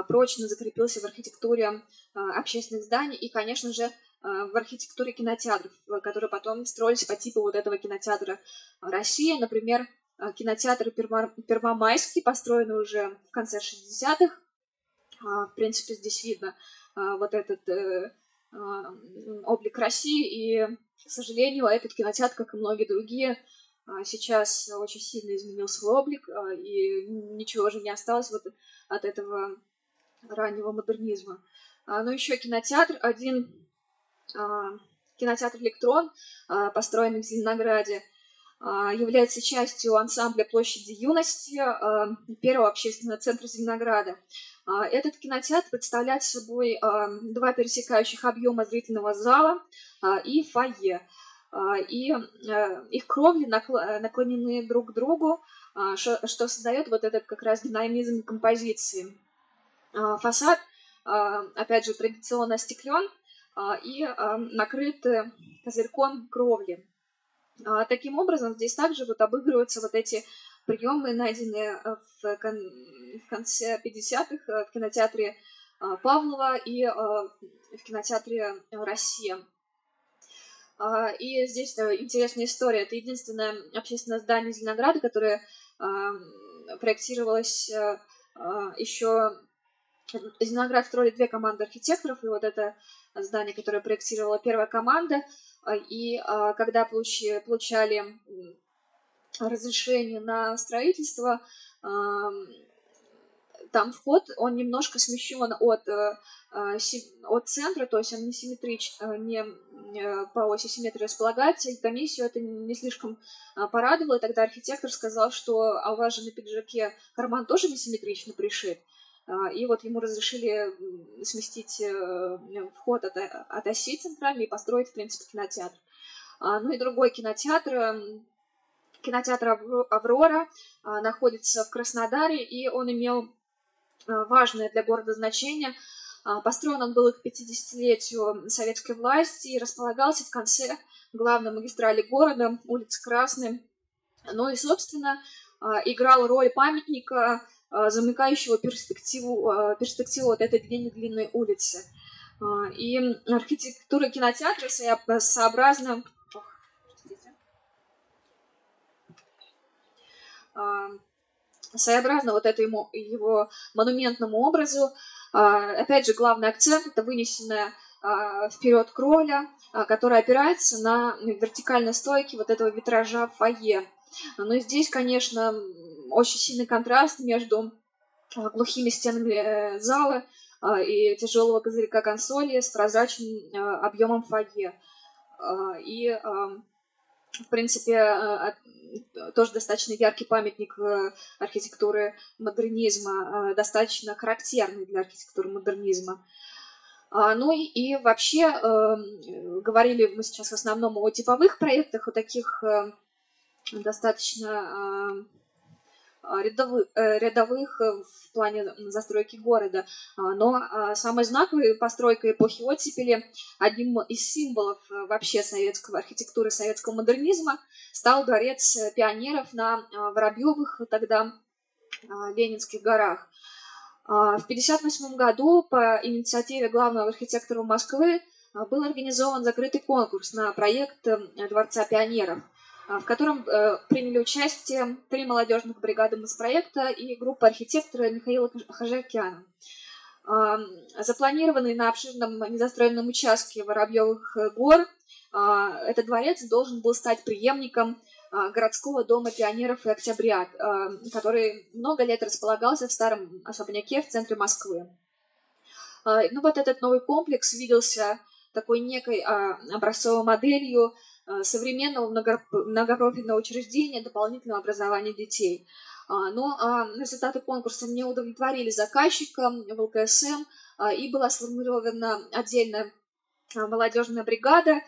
прочно закрепился в архитектуре общественных зданий и, конечно же, в архитектуре кинотеатров, которые потом строились по типу вот этого кинотеатра России. Например, а, кинотеатр Первомайский, построенный уже в конце 60-х. А, в принципе, здесь видно а, вот этот э, облик России, и, к сожалению, этот кинотеатр, как и многие другие, сейчас очень сильно изменил свой облик, и ничего уже не осталось вот от этого раннего модернизма. Но еще кинотеатр, один кинотеатр «Электрон», построенный в Зеленограде, а, является частью ансамбля площади юности а, первого общественного центра Зеленограда. А, этот кинотеатр представляет собой два пересекающих объема зрительного зала и фойе. И их кровли наклонены друг к другу, что создает вот этот как раз динамизм композиции. Фасад, опять же, традиционно остеклен, и накрыты козырьком кровли. Таким образом, здесь также вот обыгрываются вот эти приемы, найденные в, конце 50-х в кинотеатре Павлова и в кинотеатре «Россия». И здесь интересная история. Это единственное общественное здание Зеленограда, которое проектировалось еще Зеленоград строили две команды архитекторов, и вот это здание, которое проектировала первая команда, а, и а, когда получали разрешение на строительство, там вход, он немножко смещен от, э, а, от центра, то есть он не симметрично, не э, по оси симметрии располагается, и комиссию это не слишком порадовало, и тогда архитектор сказал, что а у вас же на пиджаке карман тоже не симметрично пришит. И вот ему разрешили сместить э, вход от, от оси центральной и построить, в принципе, кинотеатр. А, ну и другой кинотеатр, кинотеатр «Аврора», находится в Краснодаре, и он имел важное для города значение. Построен он был к 50-летию советской власти и располагался в конце главной магистрали города, улицы Красной. Ну и, собственно, играл роль памятника а, замыкающего перспективу, а, перспективу вот этой длинной-длинной улицы. А, и архитектура кинотеатра сообразна... Своеобразно вот этому его монументному образу. Опять же, главный акцент – это вынесенная вперед кровля, которая опирается на вертикальной стойке вот этого витража в фойе. Но здесь, конечно, очень сильный контраст между а, глухими стенами э, зала а, и тяжелого козырька консоли с прозрачным а, объемом фойе. И, в принципе, тоже достаточно яркий памятник э, архитектуры модернизма, достаточно характерный для архитектуры модернизма. Ну и вообще говорили мы сейчас в основном о типовых проектах, о таких э, достаточно а, рядовых, э, рядовых э, в плане застройки города. А, но а, самой знаковой постройкой эпохи оттепели, одним из символов э, вообще советского архитектуры, советского модернизма, стал дворец пионеров на Воробьевых тогда Ленинских горах. В 1958 году по инициативе главного архитектора Москвы был организован закрытый конкурс на проект Дворца пионеров – в котором э, приняли участие три молодежных бригады проекта и группа архитектора Михаила Хажакяна. Запланированный на обширном незастроенном участке Воробьевых гор, а, этот дворец должен был стать преемником а, городского дома пионеров и октябрят, а, который много лет располагался в старом особняке в центре Москвы. Ну вот этот новый комплекс виделся такой некой образцовой моделью Э, современного многопрофильного учреждения дополнительного образования детей. А, но а, результаты конкурса не удовлетворили заказчика в ЛКСМ, а, и была сформирована отдельная молодежная бригада,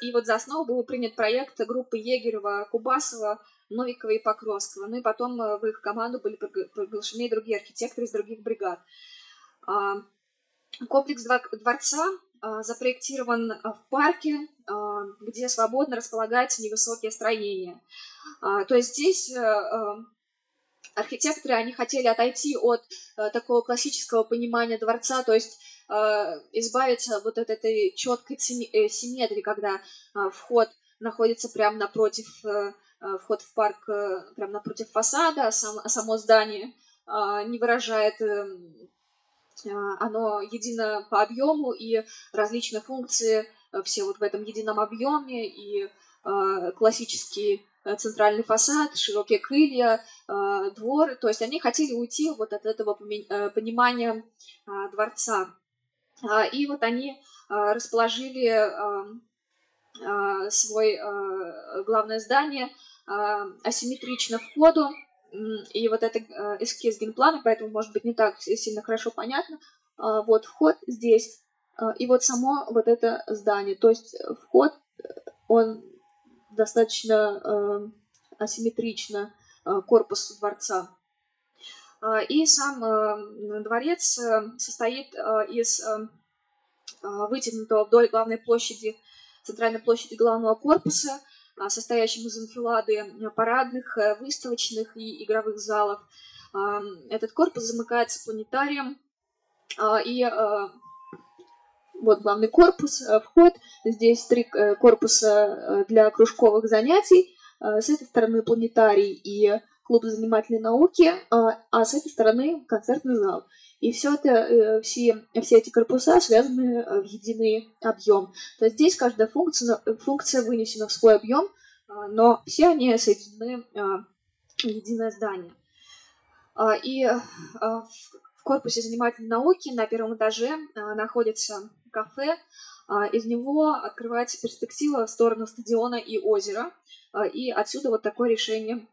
и вот за основу был принят проект группы Егерева, Кубасова, Новикова и Покровского. Ну и потом э, в их команду были приглашены другие архитекторы из других бригад. Комплекс дворца запроектирован а, в парке, а, где свободно располагаются невысокие строения. То есть здесь э, э, архитекторы, они хотели отойти от э, такого классического понимания дворца, то есть избавиться вот от этой четкой симметрии, когда вход находится прямо напротив, вход в парк прямо напротив фасада, а само здание не выражает а, оно едино по объему и различные функции э, все вот в этом едином объеме и э, классический э, центральный фасад, широкие крылья, двор. То есть они хотели уйти вот от этого понимания дворца. А, и вот они расположили свой главное здание асимметрично входу, и вот это э, эскиз генплана, поэтому, может быть, не так сильно хорошо понятно. А, вот вход здесь, а, и вот само вот это здание. То есть вход, он достаточно э, асимметрично э, корпусу дворца. А, и сам дворец состоит из вытянутого вдоль главной площади, центральной площади главного корпуса, состоящим из анфилады парадных, выставочных и игровых залов. Этот корпус замыкается планетарием, и вот главный корпус, вход. Здесь три корпуса для кружковых занятий. С этой стороны планетарий и клуб занимательной науки, а с этой стороны концертный зал. И все это, э, все, все эти корпуса связаны э, в единый объем. То есть здесь каждая функция, функция вынесена в свой объем, а, но все они соединены а, в единое здание. А, и в корпусе занимательной науки на первом этаже находится кафе. Из него открывается перспектива в сторону стадиона и озера. И отсюда вот такое решение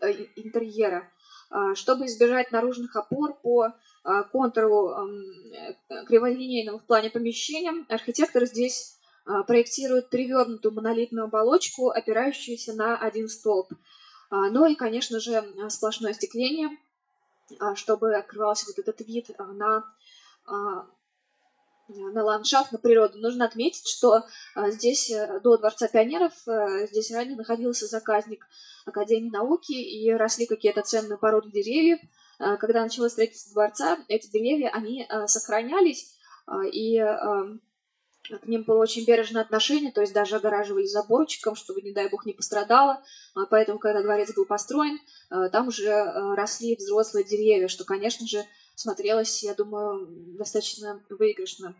э, интерьера. Чтобы избежать наружных опор по а, контуру э, криволинейного в плане помещения, архитектор здесь а, проектирует перевернутую монолитную оболочку, опирающуюся на один столб. А, ну и, конечно же, сплошное остекление, чтобы открывался вот этот вид на на ландшафт, на природу. Нужно отметить, что здесь э, до Дворца пионеров э, здесь ранее находился заказник Академии науки и росли какие-то ценные породы деревьев, Э, когда началось строительство дворца, эти деревья, они э, сохранялись, э, и к ним было очень бережное отношение, то есть даже огораживали заборчиком, чтобы, не дай бог, не пострадало. Поэтому, когда дворец был построен, там уже росли взрослые деревья, что, конечно же, смотрелось, я думаю, достаточно выигрышно.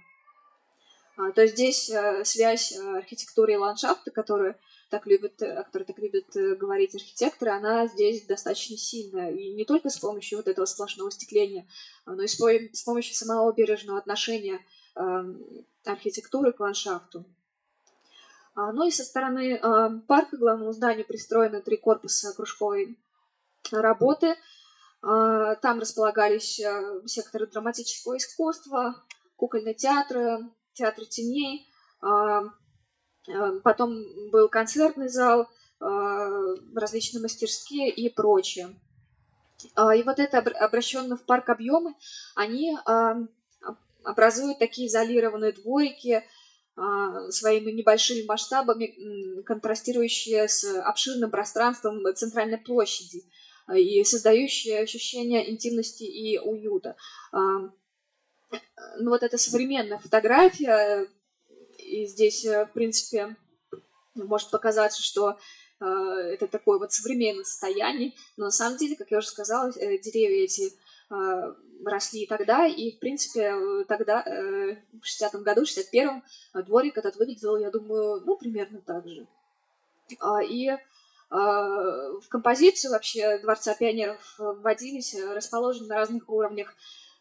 То есть здесь связь архитектуры и ландшафта, которую так любят, о которой так любят э, говорить архитекторы, она здесь достаточно сильная. И не только с помощью вот этого сплошного остекления, но и с помощью самого бережного отношения архитектуры к ландшафту. А, ну и со стороны э, парка главному зданию пристроены три корпуса кружковой работы. А, там располагались э, секторы драматического искусства, кукольный театр, театр теней, а, Э, потом был концертный зал, э, различные мастерские и прочее. А, и вот это обращенные в парк объемы, они образуют такие изолированные дворики своими небольшими масштабами, контрастирующие с обширным пространством центральной площади и создающие ощущение интимности и уюта. Ну вот эта современная фотография и здесь, э, в принципе, может показаться, что э, это такое вот современное состояние, но на самом деле, как я уже сказала, э, деревья эти э, росли тогда, и, в принципе, тогда, э, в 60-м году, в 61-м, дворик этот выглядел, я думаю, ну, примерно так же. А, и э, в композицию вообще Дворца пионеров вводились, расположены на разных уровнях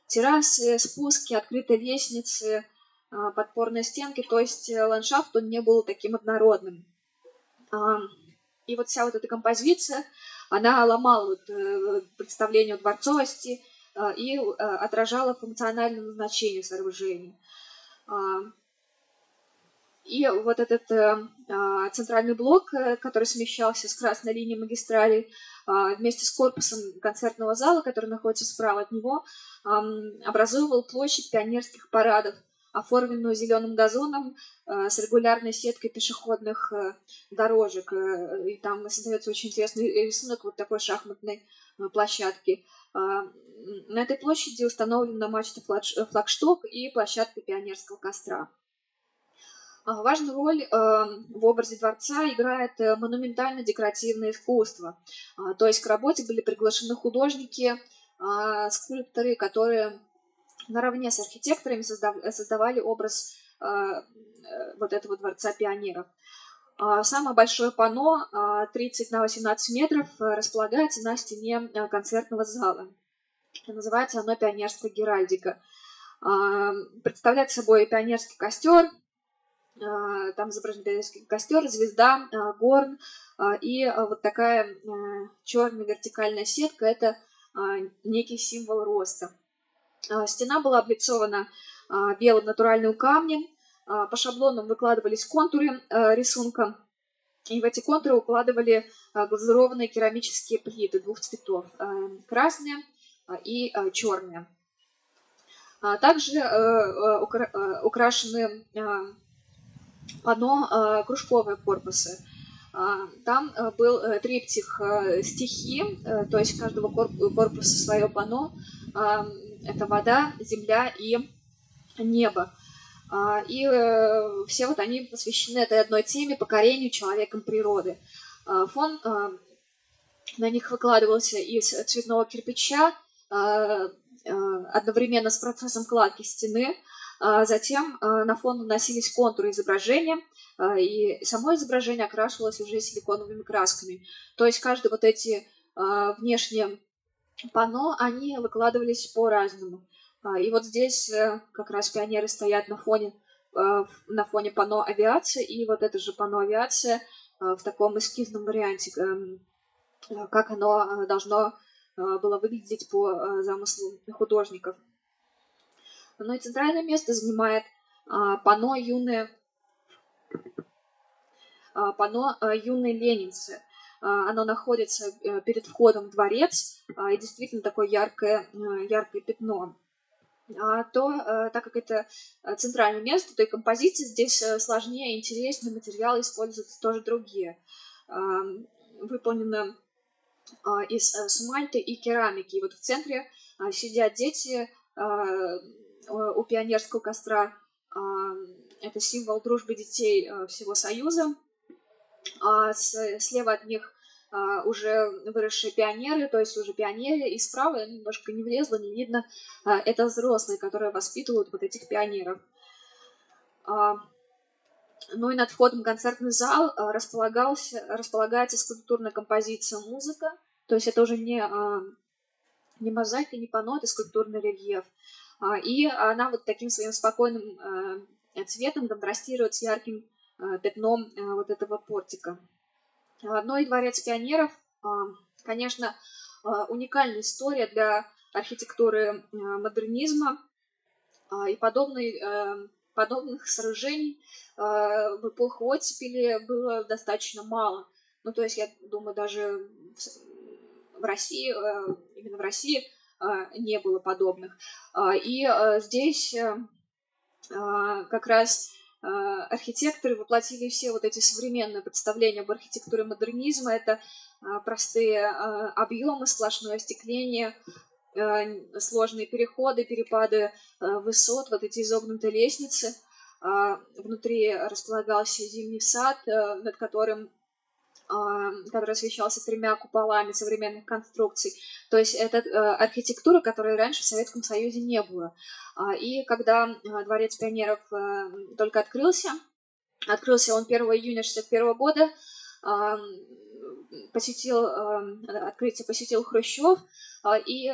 террасы, спуски, открытые лестницы – а, подпорные стенки, то есть э, ландшафт он не был таким однородным. И вот вся вот эта композиция, она ломала э, представление о дворцовости а, и э, отражала функциональное назначение сооружений. И вот этот центральный блок, который смещался с красной линии магистрали, вместе с корпусом концертного зала, который находится справа от него, образовывал площадь пионерских парадов – оформленную зеленым газоном э, с регулярной сеткой пешеходных э, дорожек. Э, и там создается очень интересный рисунок вот такой шахматной площадки. На этой площади установлена мачта флагшток и площадка пионерского костра. Важную роль в образе дворца играет монументально-декоративное искусство. То есть к работе были приглашены художники, скульпторы, которые наравне с архитекторами создавали образ э, э, вот этого дворца пионеров. А, самое большое панно 30 а, на 18 метров располагается на стене э, концертного зала. Называется оно «Пионерская геральдика». А, представляет собой пионерский костер, там изображен пионерский костер, звезда, горн и вот такая черная вертикальная сетка – это некий символ роста. Стена была облицована белым натуральным камнем. По шаблонам выкладывались контуры рисунка. И в эти контуры укладывали глазурованные керамические плиты двух цветов. Красные и черные. Также украшены панно кружковые корпусы. Там был триптих стихи, то есть каждого корпуса свое панно. Это вода, земля и небо. И э, все вот они посвящены этой одной теме покорению человеком природы. Фон на них выкладывался из цветного кирпича одновременно с процессом кладки стены. Затем на фон наносились контуры изображения, и само изображение окрашивалось уже силиконовыми красками. То есть каждые вот эти внешние панно, они выкладывались по-разному. А, и вот здесь э, как раз пионеры стоят на фоне, э, на фоне панно авиации, и вот это же панно авиация э, в таком эскизном варианте, эм, как оно должно было выглядеть по замыслу художников. Ну и центральное место занимает а, панно юные а, панно юные ленинцы. Оно находится перед входом в дворец, и действительно такое яркое, яркое пятно. А, то, э, так как это э, центральное место, то и композиции здесь э, сложнее, интереснее, материалы используются тоже другие. Выполнено а, из сумальты и керамики. И вот в центре а, сидят дети у пионерского костра. Это символ дружбы детей всего Союза. А слева от них а, уже выросшие пионеры, то есть уже пионеры, и справа немножко не влезло, не видно, а, это взрослые, которые воспитывают вот этих пионеров. А, ну и над входом в концертный зал располагался, располагается скульптурная композиция музыка, то есть это уже не, не мозаика, не панно, это скульптурный рельеф. И она вот таким своим спокойным цветом контрастирует с ярким пятном вот этого портика. Ну и дворец пионеров, а, конечно, а, уникальная история для архитектуры а, модернизма и подобной, подобных сооружений в эпоху оттепели было достаточно мало. Ну, то есть, я думаю, даже в России, именно в России не было подобных. И здесь как раз а, архитекторы воплотили все вот эти современные представления об архитектуре модернизма. Это а, простые а, объемы, сплошное остекление, сложные переходы, перепады высот, вот эти изогнутые лестницы. Внутри располагался зимний сад, над которым который освещался тремя куполами современных конструкций. То есть это э, архитектура, которой раньше в Советском Союзе не было. А, и когда э, Дворец пионеров э, только открылся, открылся он 1 июня 1961 года, посетил, открытие посетил Хрущев, и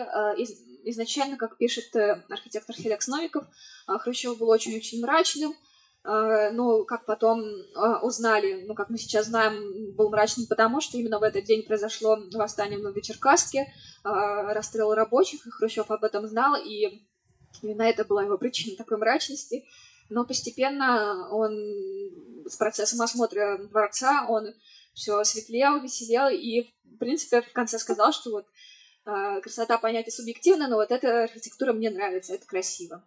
изначально, как пишет архитектор Феликс Новиков, Хрущев был очень-очень мрачным, а, ну, как потом а, узнали, ну, как мы сейчас знаем, был мрачным, потому что именно в этот день произошло восстание в Новочеркасске, а, расстрел рабочих, и Хрущев об этом знал, и именно это была его причина такой мрачности. Но постепенно он с процессом осмотра дворца, он все светлел, веселел, и, в принципе, в конце сказал, что вот красота понятие субъективно, но вот эта архитектура мне нравится, это красиво.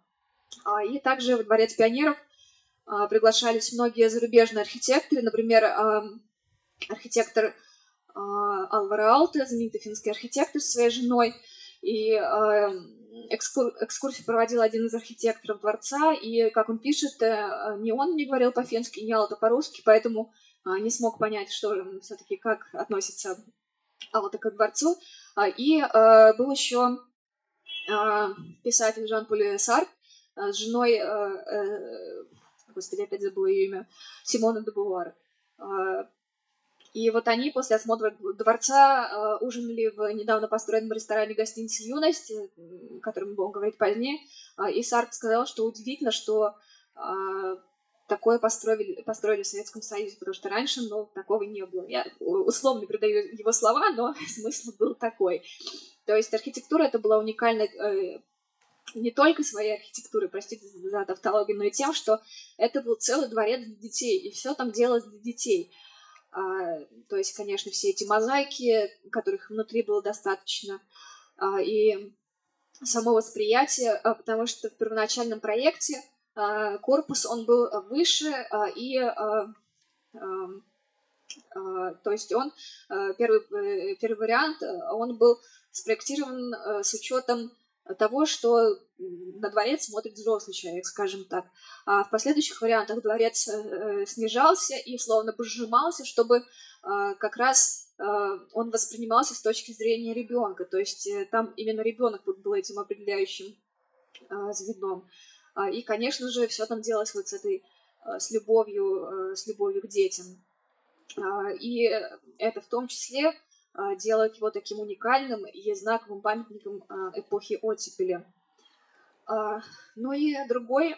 И также Дворец пионеров а, приглашались многие зарубежные архитекторы, например, архитектор а, Алваро Алте, знаменитый финский архитектор со своей женой, и экскур... экскурсию проводил один из архитекторов дворца, и, как он пишет, э, ни он не говорил по-фински, ни Алта по-русски, поэтому а, не смог понять, что все-таки как относится Алта к дворцу. И был еще писатель Жан-Поль Сарт с женой э, господи, опять забыла ее имя, Симона де Бувар. А, и вот они после осмотра дворца а, ужинали в недавно построенном ресторане гостиницы «Юность», о котором мы будем говорить позднее. А, и Сарт сказал, что удивительно, что такое построили, построили в Советском Союзе, потому что раньше ну, такого не было. Я условно передаю его слова, но <laughs> смысл был такой. То есть архитектура это была уникальная э, не только своей архитектурой, простите за тавтологию, но и тем, что это был целый дворец для детей, и все там делалось для детей. А, то есть, конечно, все эти мозаики, которых внутри было достаточно, а, и само восприятие, потому что в первоначальном проекте корпус он был выше и то есть он первый первый вариант он был спроектирован с учетом того, что на дворец смотрит взрослый человек, скажем так. А в последующих вариантах дворец э, снижался и словно бы сжимался, чтобы э, как раз э, он воспринимался с точки зрения ребенка. То есть там именно ребенок был этим определяющим звеном. А, и, конечно же, все там делалось вот с этой с любовью, с любовью к детям. А, и это в том числе а, делает его таким уникальным и знаковым памятником а, эпохи оттепели. А, ну и другой,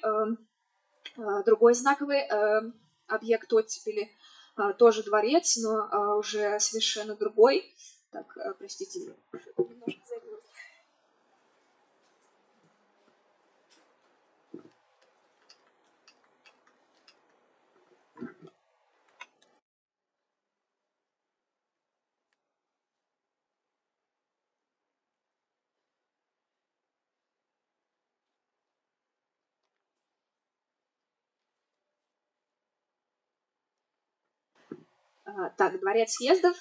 другой знаковый объект оттепели, тоже дворец, но уже совершенно другой. Так, простите, немножко так, дворец съездов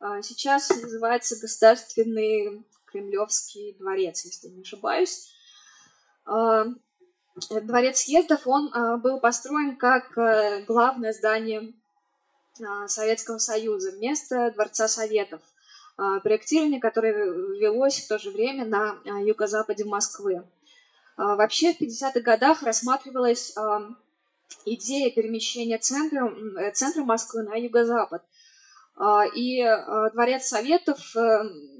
а, сейчас называется Государственный Кремлевский дворец, если не ошибаюсь. А, дворец съездов, он был построен как главное здание Советского Союза, вместо Дворца Советов. Проектирование, которое велось в то же время на юго-западе Москвы. Вообще в 50-х годах рассматривалось идея перемещения центра, э, центра Москвы на юго-запад. А, и а, Дворец Советов, э,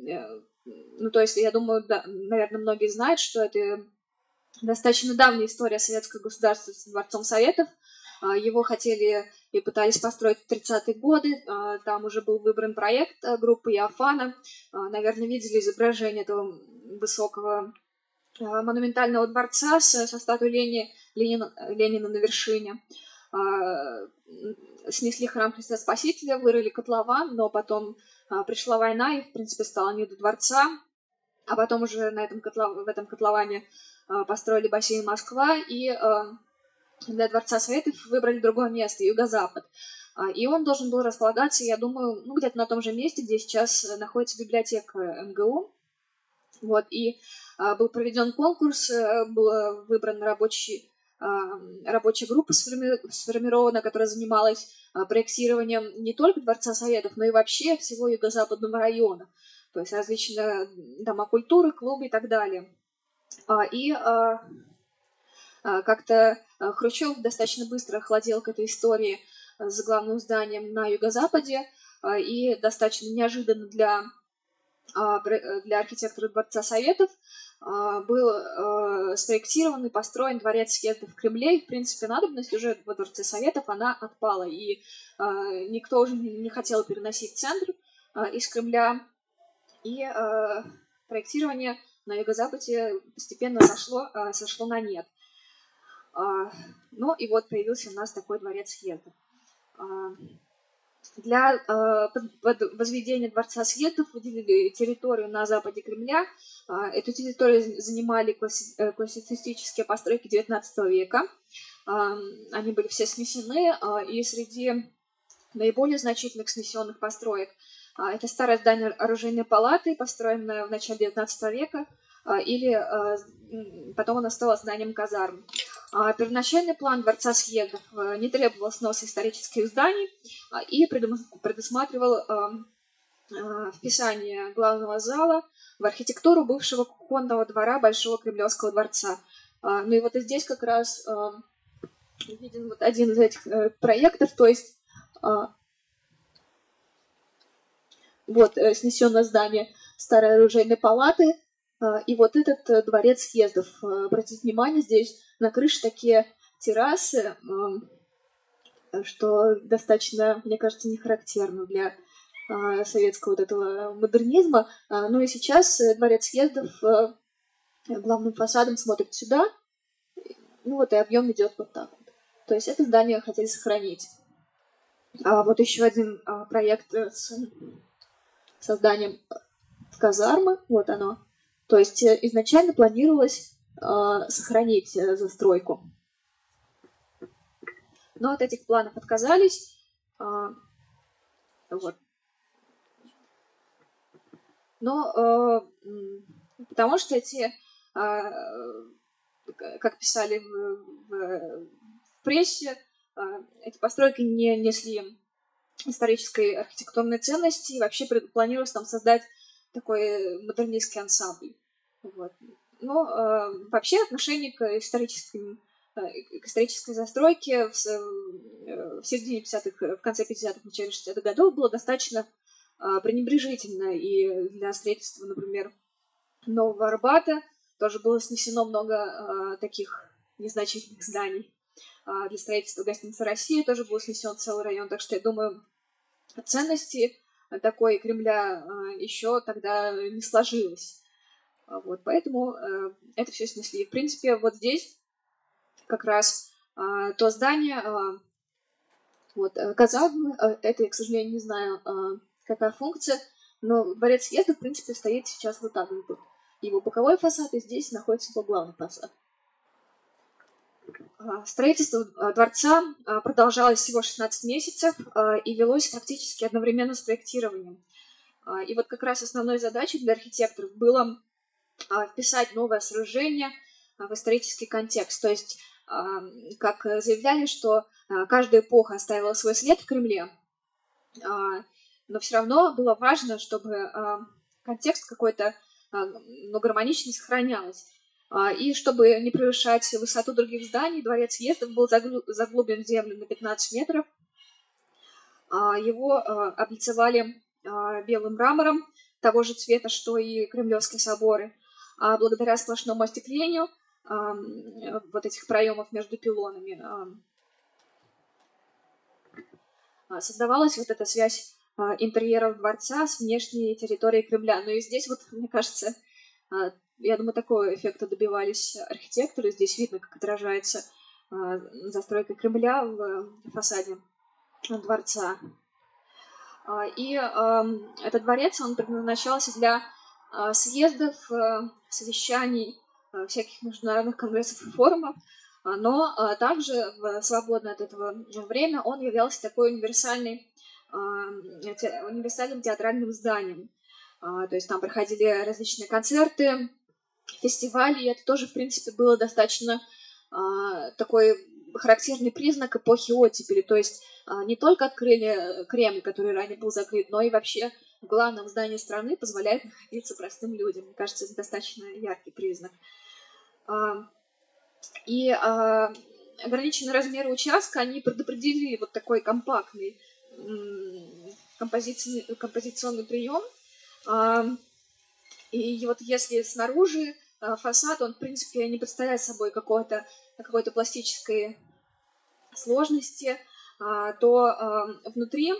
э, ну, то есть, я думаю, да, наверное, многие знают, что это достаточно давняя история советского государства с Дворцом Советов. А, его хотели и пытались построить в 30-е годы. Там уже был выбран проект группы Яфана. Наверное, видели изображение этого высокого монументального дворца со, со статуей Ленина Ленина, Ленина на вершине. А, снесли храм Христа Спасителя, вырыли котлован, но потом а, пришла война, и, в принципе, стало не до дворца. А потом уже на этом котлов... в этом котловане построили бассейн Москва, и для Дворца Советов выбрали другое место, юго-запад. И он должен был располагаться, я думаю, ну, где-то на том же месте, где сейчас находится библиотека МГУ. Вот, и был проведен конкурс, э, был выбран рабочий рабочая группа сформирована, которая занималась а, проектированием не только Дворца Советов, но и вообще всего юго-западного района. То есть различные дома культуры, клубы и так далее. А, и а, как-то Хрущев достаточно быстро охладел к этой истории с главным зданием на юго-западе, и достаточно неожиданно для, для архитектора Дворца Советов а, был э, спроектирован и построен дворец съездов в Кремле, и, в принципе, надобность уже во Дворце Советов, она отпала, и э, никто уже не хотел переносить центр э, из Кремля, и проектирование на юго-западе постепенно сошло, сошло на нет. Ну и вот появился у нас такой дворец съездов. Для возведения Дворца Светов выделили территорию на западе Кремля. Э, эту территорию занимали э, классицистические постройки XIX века. Они были все снесены, и среди наиболее значительных снесенных построек это старое здание оружейной палаты, построенное в начале XIX века, или потом оно стало зданием казарм. А, первоначальный план Дворца Съездов э, не требовал сноса исторических зданий а, и предусматривал э, вписание главного зала в архитектуру бывшего кухонного двора Большого Кремлевского дворца. А, ну и вот здесь как раз виден вот один из этих э, проектов, то есть вот снесенное здание старой оружейной палаты, и вот этот дворец съездов. Обратите внимание, здесь на крыше такие террасы, что достаточно, мне кажется, не характерно для а, советского вот этого модернизма. А, ну и сейчас э, дворец съездов э, главным фасадом смотрит сюда, ну вот и объем идет вот так вот. То есть это здание хотели сохранить. А вот еще один проект с созданием казармы, вот оно, То есть изначально планировалось сохранить застройку. Но от этих планов отказались. Вот. Но потому что эти, как писали в, в, в прессе, эти постройки не несли исторической архитектурной ценности, и вообще планировалось там создать такой модернистский ансамбль. Вот. Но э, вообще отношение к историческим э, к исторической застройке в, э, в середине 50-х, в конце 50-х, начале 60-х годов было достаточно э, пренебрежительно. И для строительства, например, Нового Арбата тоже было снесено много э, таких незначительных зданий. А, для строительства гостиницы России тоже был снесен целый район. Так что я думаю, ценности такой Кремля а, еще тогда не сложилось. А, вот, поэтому это все снесли. В принципе, вот здесь как раз то здание, вот, казармы, это я, к сожалению, не знаю, какая функция, но дворец съезда, в принципе, стоит сейчас вот так вот. Его боковой фасад, и здесь находится его главный фасад. А, строительство а, дворца а, продолжалось всего 16 месяцев и велось практически одновременно с проектированием. И вот как раз основной задачей для архитекторов было вписать новое сооружение в исторический контекст. То есть, как заявляли, что каждая эпоха оставила свой след в Кремле, но все равно было важно, чтобы контекст какой-то ну, гармоничный сохранялся. А, и чтобы не превышать высоту других зданий, дворец съездов был заглублен в землю на 15 метров. А, его а, облицевали белым мрамором того же цвета, что и Кремлевские соборы. А благодаря сплошному остеклению вот этих проемов между пилонами создавалась вот эта связь интерьеров дворца с внешней территорией Кремля. Ну и здесь вот, мне кажется, я думаю, такого эффекта добивались архитекторы. Здесь видно, как отражается а, застройка Кремля в фасаде дворца. А, и этот дворец, он предназначался для а, съездов, совещаний, всяких международных конгрессов и форумов, но также в свободное от этого время он являлся такой универсальный, универсальным театральным зданием. То есть там проходили различные концерты, фестивали, и это тоже, в принципе, было достаточно а, такой характерный признак эпохи оттепели. То есть а, не только открыли Кремль, который ранее был закрыт, но и вообще в главном здании страны позволяет находиться простым людям. Мне кажется, это достаточно яркий признак. А, и а, ограниченные размеры участка, они предопределили вот такой компактный композиционный, композиционный прием. А, и вот если снаружи э, фасад, он, в принципе, не представляет собой какой-то какой-то пластической сложности, а, то внутри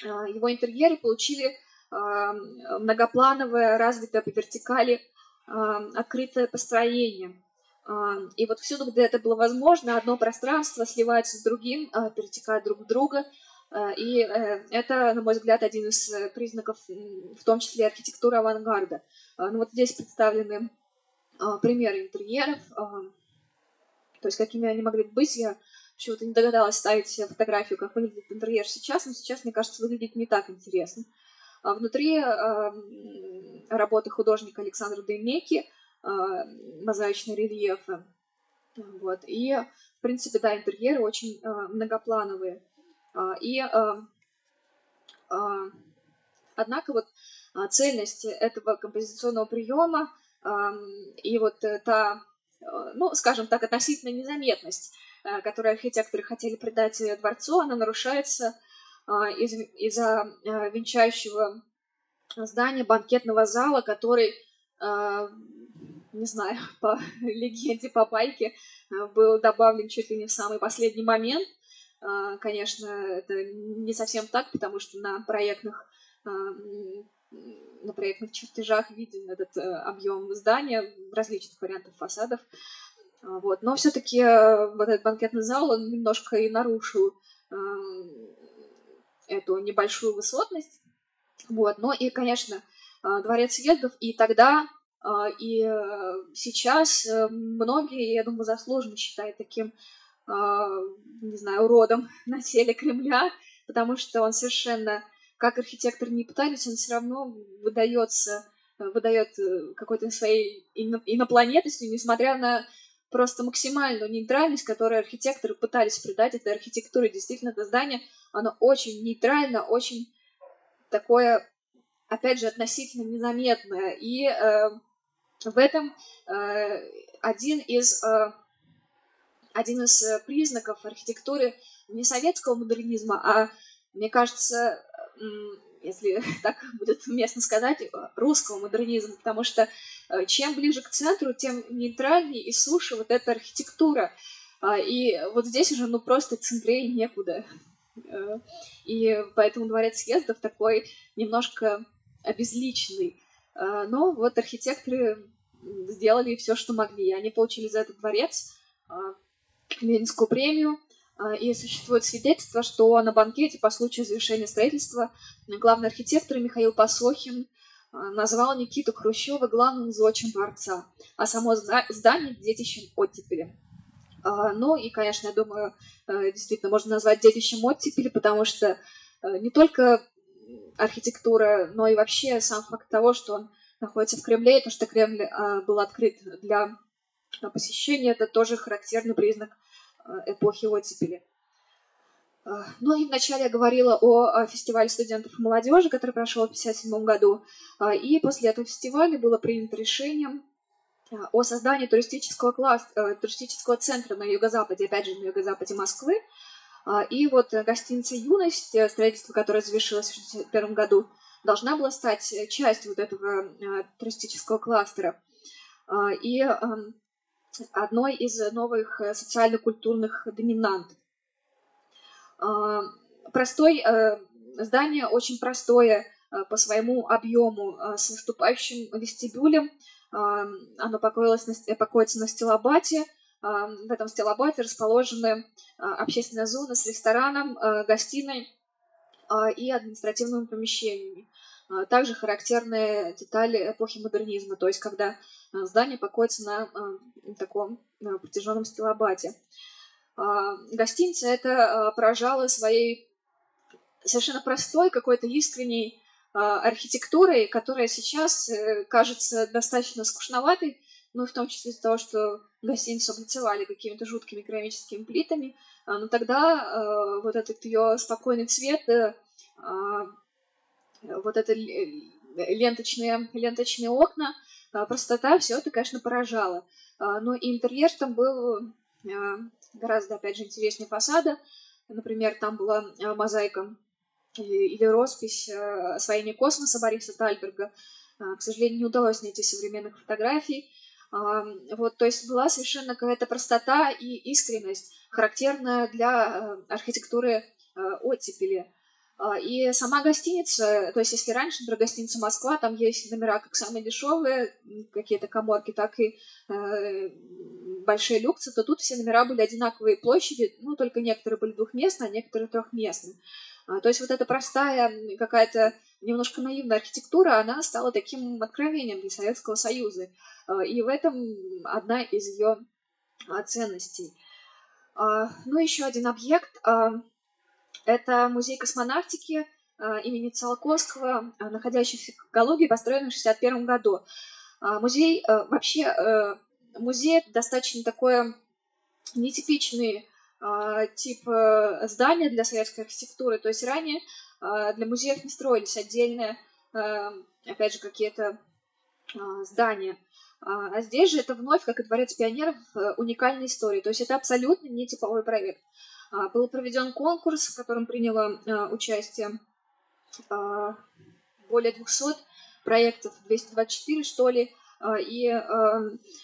его интерьеры получили многоплановое, развитое по вертикали открытое построение. И вот всюду, где это было возможно, одно пространство сливается с другим, перетекает друг в друга, Э, и э, это, на мой взгляд, один из э, признаков, в том числе архитектуры авангарда. Ну вот здесь представлены примеры интерьеров, то есть какими они могли быть. Я почему-то не догадалась ставить фотографию, как выглядит интерьер сейчас, но сейчас, мне кажется, выглядит не так интересно. А внутри работы художника Александра Деймеки, мозаичные рельефы. Вот. И, в принципе, да, интерьеры очень многоплановые. А, и однако вот цельность этого композиционного приема и вот та, ну, скажем так, относительная незаметность, которую архитекторы хотели придать дворцу, она нарушается из-за венчающего здания банкетного зала, который, не знаю, <laughs> по легенде, по пайке, был добавлен чуть ли не в самый последний момент, а, конечно, это не совсем так, потому что на проектных а, на проектных чертежах виден этот э, объем здания различных вариантов фасадов. Вот. Но все-таки э, вот этот банкетный зал, он немножко и нарушил эту небольшую высотность. Вот. Но и, конечно, дворец съездов, и тогда и сейчас многие, я думаю, заслуженно считают таким, не знаю, уродом <laughs> на теле Кремля, потому что он совершенно, как архитектор не пытались, он все равно выдается, выдает какой-то своей инопланетностью, несмотря на просто максимальную нейтральность, которую архитекторы пытались придать этой архитектуре. Действительно, это здание, оно очень нейтрально, очень такое, опять же, относительно незаметное. И э, в этом э, один из э, один из признаков архитектуры не советского модернизма, а, мне кажется, если <laughs> так будет уместно сказать, русского модернизма, потому что э, чем ближе к центру, тем нейтральнее и суше вот эта архитектура. А, и вот здесь уже ну просто центрей некуда. Э, и поэтому дворец съездов такой немножко обезличенный. А, но вот архитекторы сделали все, что могли. Они получили за этот дворец а, Ленинскую премию, а, и существует свидетельство, что на банкете по случаю завершения строительства главный архитектор Михаил Пасохин а, назвал Никиту Хрущева главным зодчим дворца, а само здание – детищем оттепели. Ну и, конечно, я думаю, э, действительно можно назвать детищем оттепели, потому что э, не только архитектура, но и вообще сам факт того, что он находится в Кремле, то, что Кремль был открыт для посещения, это тоже характерный признак Э, эпохи оттепели. Э, ну и вначале я говорила о фестивале студентов и молодежи, который прошел в 1957 году. Э, и после этого фестиваля было принято решение о создании туристического, класс, туристического центра на юго-западе, опять же, на юго-западе Москвы. И вот гостиница «Юность», строительство которое завершилось в 1961 году, должна была стать частью вот этого туристического кластера. И эм, одной из новых э, социально-культурных доминант. А, простой, э, здание очень простое э, по своему объему, с выступающим вестибюлем. А, оно покоилось на, покоится на стилобате. А, в этом стилобате расположены общественная зона с рестораном, гостиной и административными помещениями. Также характерные детали эпохи модернизма, то есть когда здание покоится на таком протяженном стилобате. А, гостиница это поражала своей совершенно простой, какой-то искренней а, архитектурой, которая сейчас э, кажется достаточно скучноватой, ну, в том числе из-за того, что гостиницу облицевали какими-то жуткими керамическими плитами, а, но тогда вот этот ее спокойный цвет, вот это ленточные, ленточные окна, а, простота, все это, конечно, поражало. А, но интерьер там был а, гораздо, опять же, интереснее фасада. Например, там была мозаика или роспись освоения космоса Бориса Тальберга. К сожалению, не удалось найти современных фотографий. Вот, то есть была совершенно какая-то простота и искренность, характерная для архитектуры оттепели. А, и сама гостиница, то есть если раньше, например, гостиница Москва, там есть номера как самые дешевые, какие-то коморки, так и э, большие люксы, то тут все номера были одинаковые площади, ну, только некоторые были двухместные, а некоторые трехместные. А, то есть вот эта простая какая-то немножко наивная архитектура, она стала таким откровением для Советского Союза. А, и в этом одна из ее ценностей. Ну, еще один объект это музей космонавтики э, имени Циолковского, э, находящийся в Калуге, построенный в 1961 году. А, музей э, вообще, музей достаточно такое нетипичный тип здания для советской архитектуры. То есть ранее для музеев не строились отдельные, опять же, какие-то здания. А здесь же это вновь, как и Дворец пионеров, уникальная история. То есть это абсолютно не типовой проект. А, был проведен конкурс, в котором приняло а, участие а, более 200 проектов, 224 что ли, и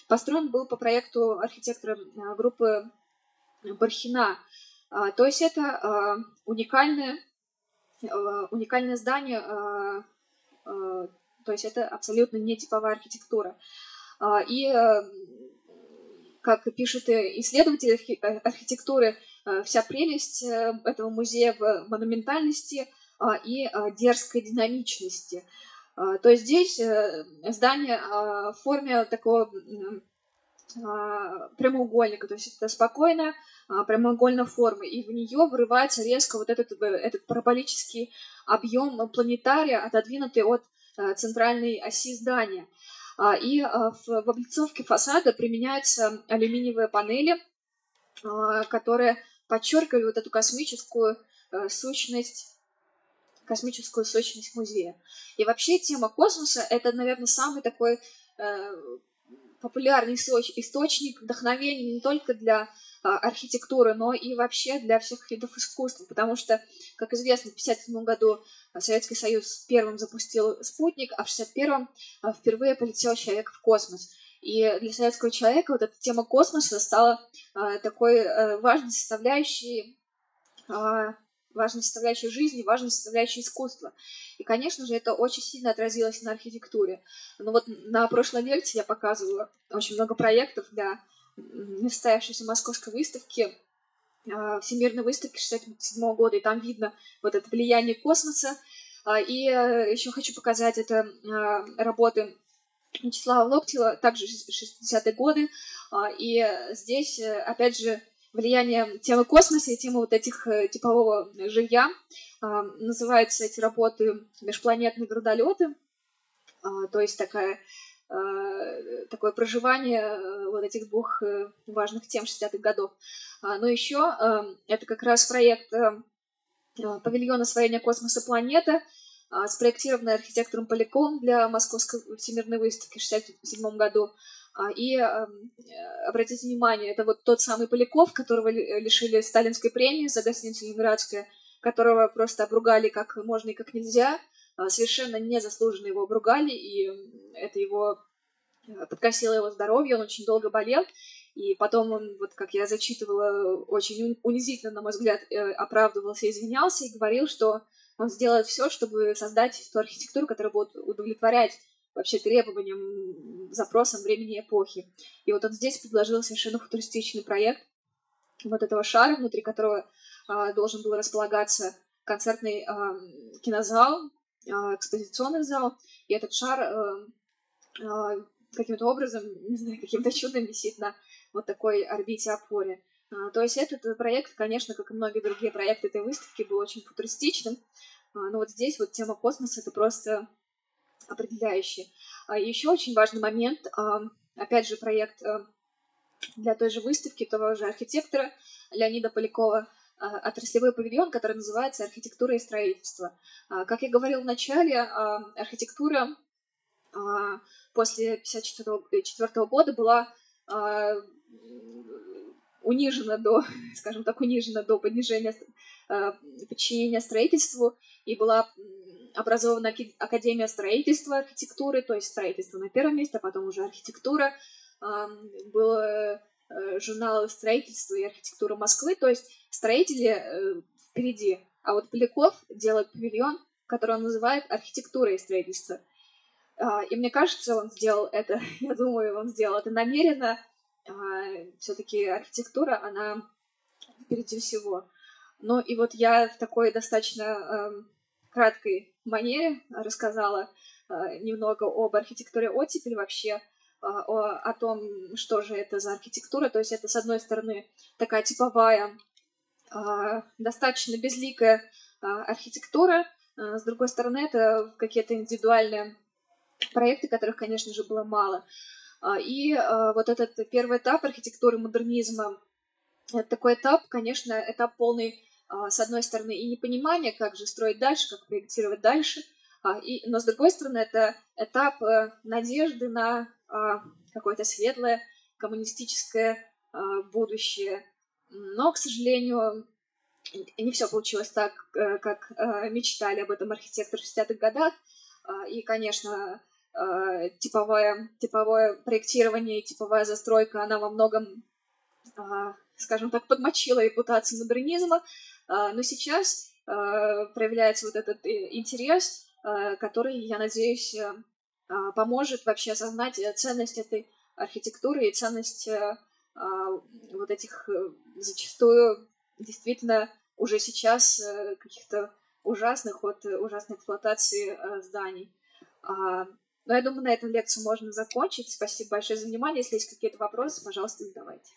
построен был по проекту архитектора группы Бархина. То есть это уникальное, уникальное здание, то есть это абсолютно не типовая архитектура. И, как пишут исследователи архитектуры, Э, вся прелесть э, этого музея в монументальности а, и а, дерзкой динамичности. То есть здесь здание в форме такого прямоугольника, то есть это спокойная прямоугольная форма, и в нее вырывается резко вот этот, этот параболический объем планетария, отодвинутый от центральной оси здания. И в облицовке фасада применяются алюминиевые панели, которые подчеркивают эту космическую сущность космическую сущность музея. И вообще тема космоса — это, наверное, самый такой э, популярный источник вдохновения не только для а, архитектуры, но и вообще для всех видов искусства, потому что, как известно, в 1957 году Советский Союз первым запустил спутник, а в 1961 а, впервые полетел человек в космос. И для советского человека вот эта тема космоса стала а, такой а, важной составляющей а, важной составляющей жизни, важной составляющей искусства. И, конечно же, это очень сильно отразилось на архитектуре. Но вот на прошлой лекции я показывала очень много проектов для состоявшейся московской выставки, а, Всемирной выставки 67 года, и там видно вот это влияние космоса. А, и э, еще хочу показать это а, работы Вячеслава Локтева, также 60-е годы. И здесь, э, опять же, влияние темы космоса и темы вот этих э, типового жилья. Называются эти работы «Межпланетные грудолеты», то есть такая Э, такое проживание э, вот этих двух э, важных тем 60-х годов. А, но еще это как раз проект павильона освоения космоса планета, спроектированный архитектором Поляком для Московской всемирной выставки в 1967 году. А, и обратите внимание, это вот тот самый Поляков, которого лишили сталинской премии за гостиницу «Ленинградская», которого просто обругали как можно и как нельзя – а, совершенно незаслуженно его обругали, и это его э, подкосило его здоровье, он очень долго болел, и потом он, вот как я зачитывала, очень унизительно, на мой взгляд, э, оправдывался, извинялся и говорил, что он сделает все, чтобы создать ту архитектуру, которая будет удовлетворять вообще требованиям, запросам времени эпохи. И вот он здесь предложил совершенно футуристичный проект вот этого шара, внутри которого а, должен был располагаться концертный а, кинозал, а, экспозиционный зал, и этот шар э, а, каким-то образом, <laughs> не знаю, каким-то чудом висит на вот такой орбите опоре. А, то есть этот проект, конечно, как и многие другие проекты этой выставки, был очень футуристичным, но вот здесь вот тема космоса — это просто определяющий. Еще очень важный момент, опять же, проект э, для той же выставки того же архитектора Леонида Полякова — а, отраслевой павильон, который называется «Архитектура и строительство». А, как я говорил в начале, а, архитектура после 1954 года была унижена до, скажем так, унижена до понижения, подчинения строительству, и была образована Академия строительства, архитектуры, то есть строительство на первом месте, а потом уже архитектура. Было Э, журналы строительства и архитектуры Москвы, то есть строители э, впереди, а вот Поляков делает павильон, который он называет архитектура и строительство. А, и мне кажется, он сделал это, <laughs> я думаю, он сделал это намеренно. А, Все-таки архитектура, она впереди всего. Ну и вот я в такой достаточно краткой манере рассказала э, немного об архитектуре оттепель вообще, а, о, о том, что же это за архитектура. То есть это, с одной стороны, такая типовая, а, достаточно безликая архитектура, с другой стороны, это какие-то индивидуальные проекты, которых, конечно же, было мало. И вот этот первый этап архитектуры модернизма, это такой этап, конечно, этап полный, с одной стороны, и непонимания, как же строить дальше, как проектировать дальше, и, но с другой стороны, это этап э, надежды на а, какое-то светлое коммунистическое а, будущее. Но, к сожалению, не все получилось так, э, как э, мечтали об этом архитекторы в 60-х годах. А, и, конечно, типовое, типовое проектирование и типовая застройка, она во многом, скажем так, подмочила репутацию модернизма. Но сейчас проявляется вот этот интерес, который, я надеюсь, а, поможет вообще осознать э, ценность этой архитектуры и ценность э, а, вот этих э, зачастую действительно уже сейчас каких-то ужасных от ужасной эксплуатации зданий. А, но я думаю, на этом лекцию можно закончить. Спасибо большое за внимание. Если есть какие-то вопросы, пожалуйста, задавайте.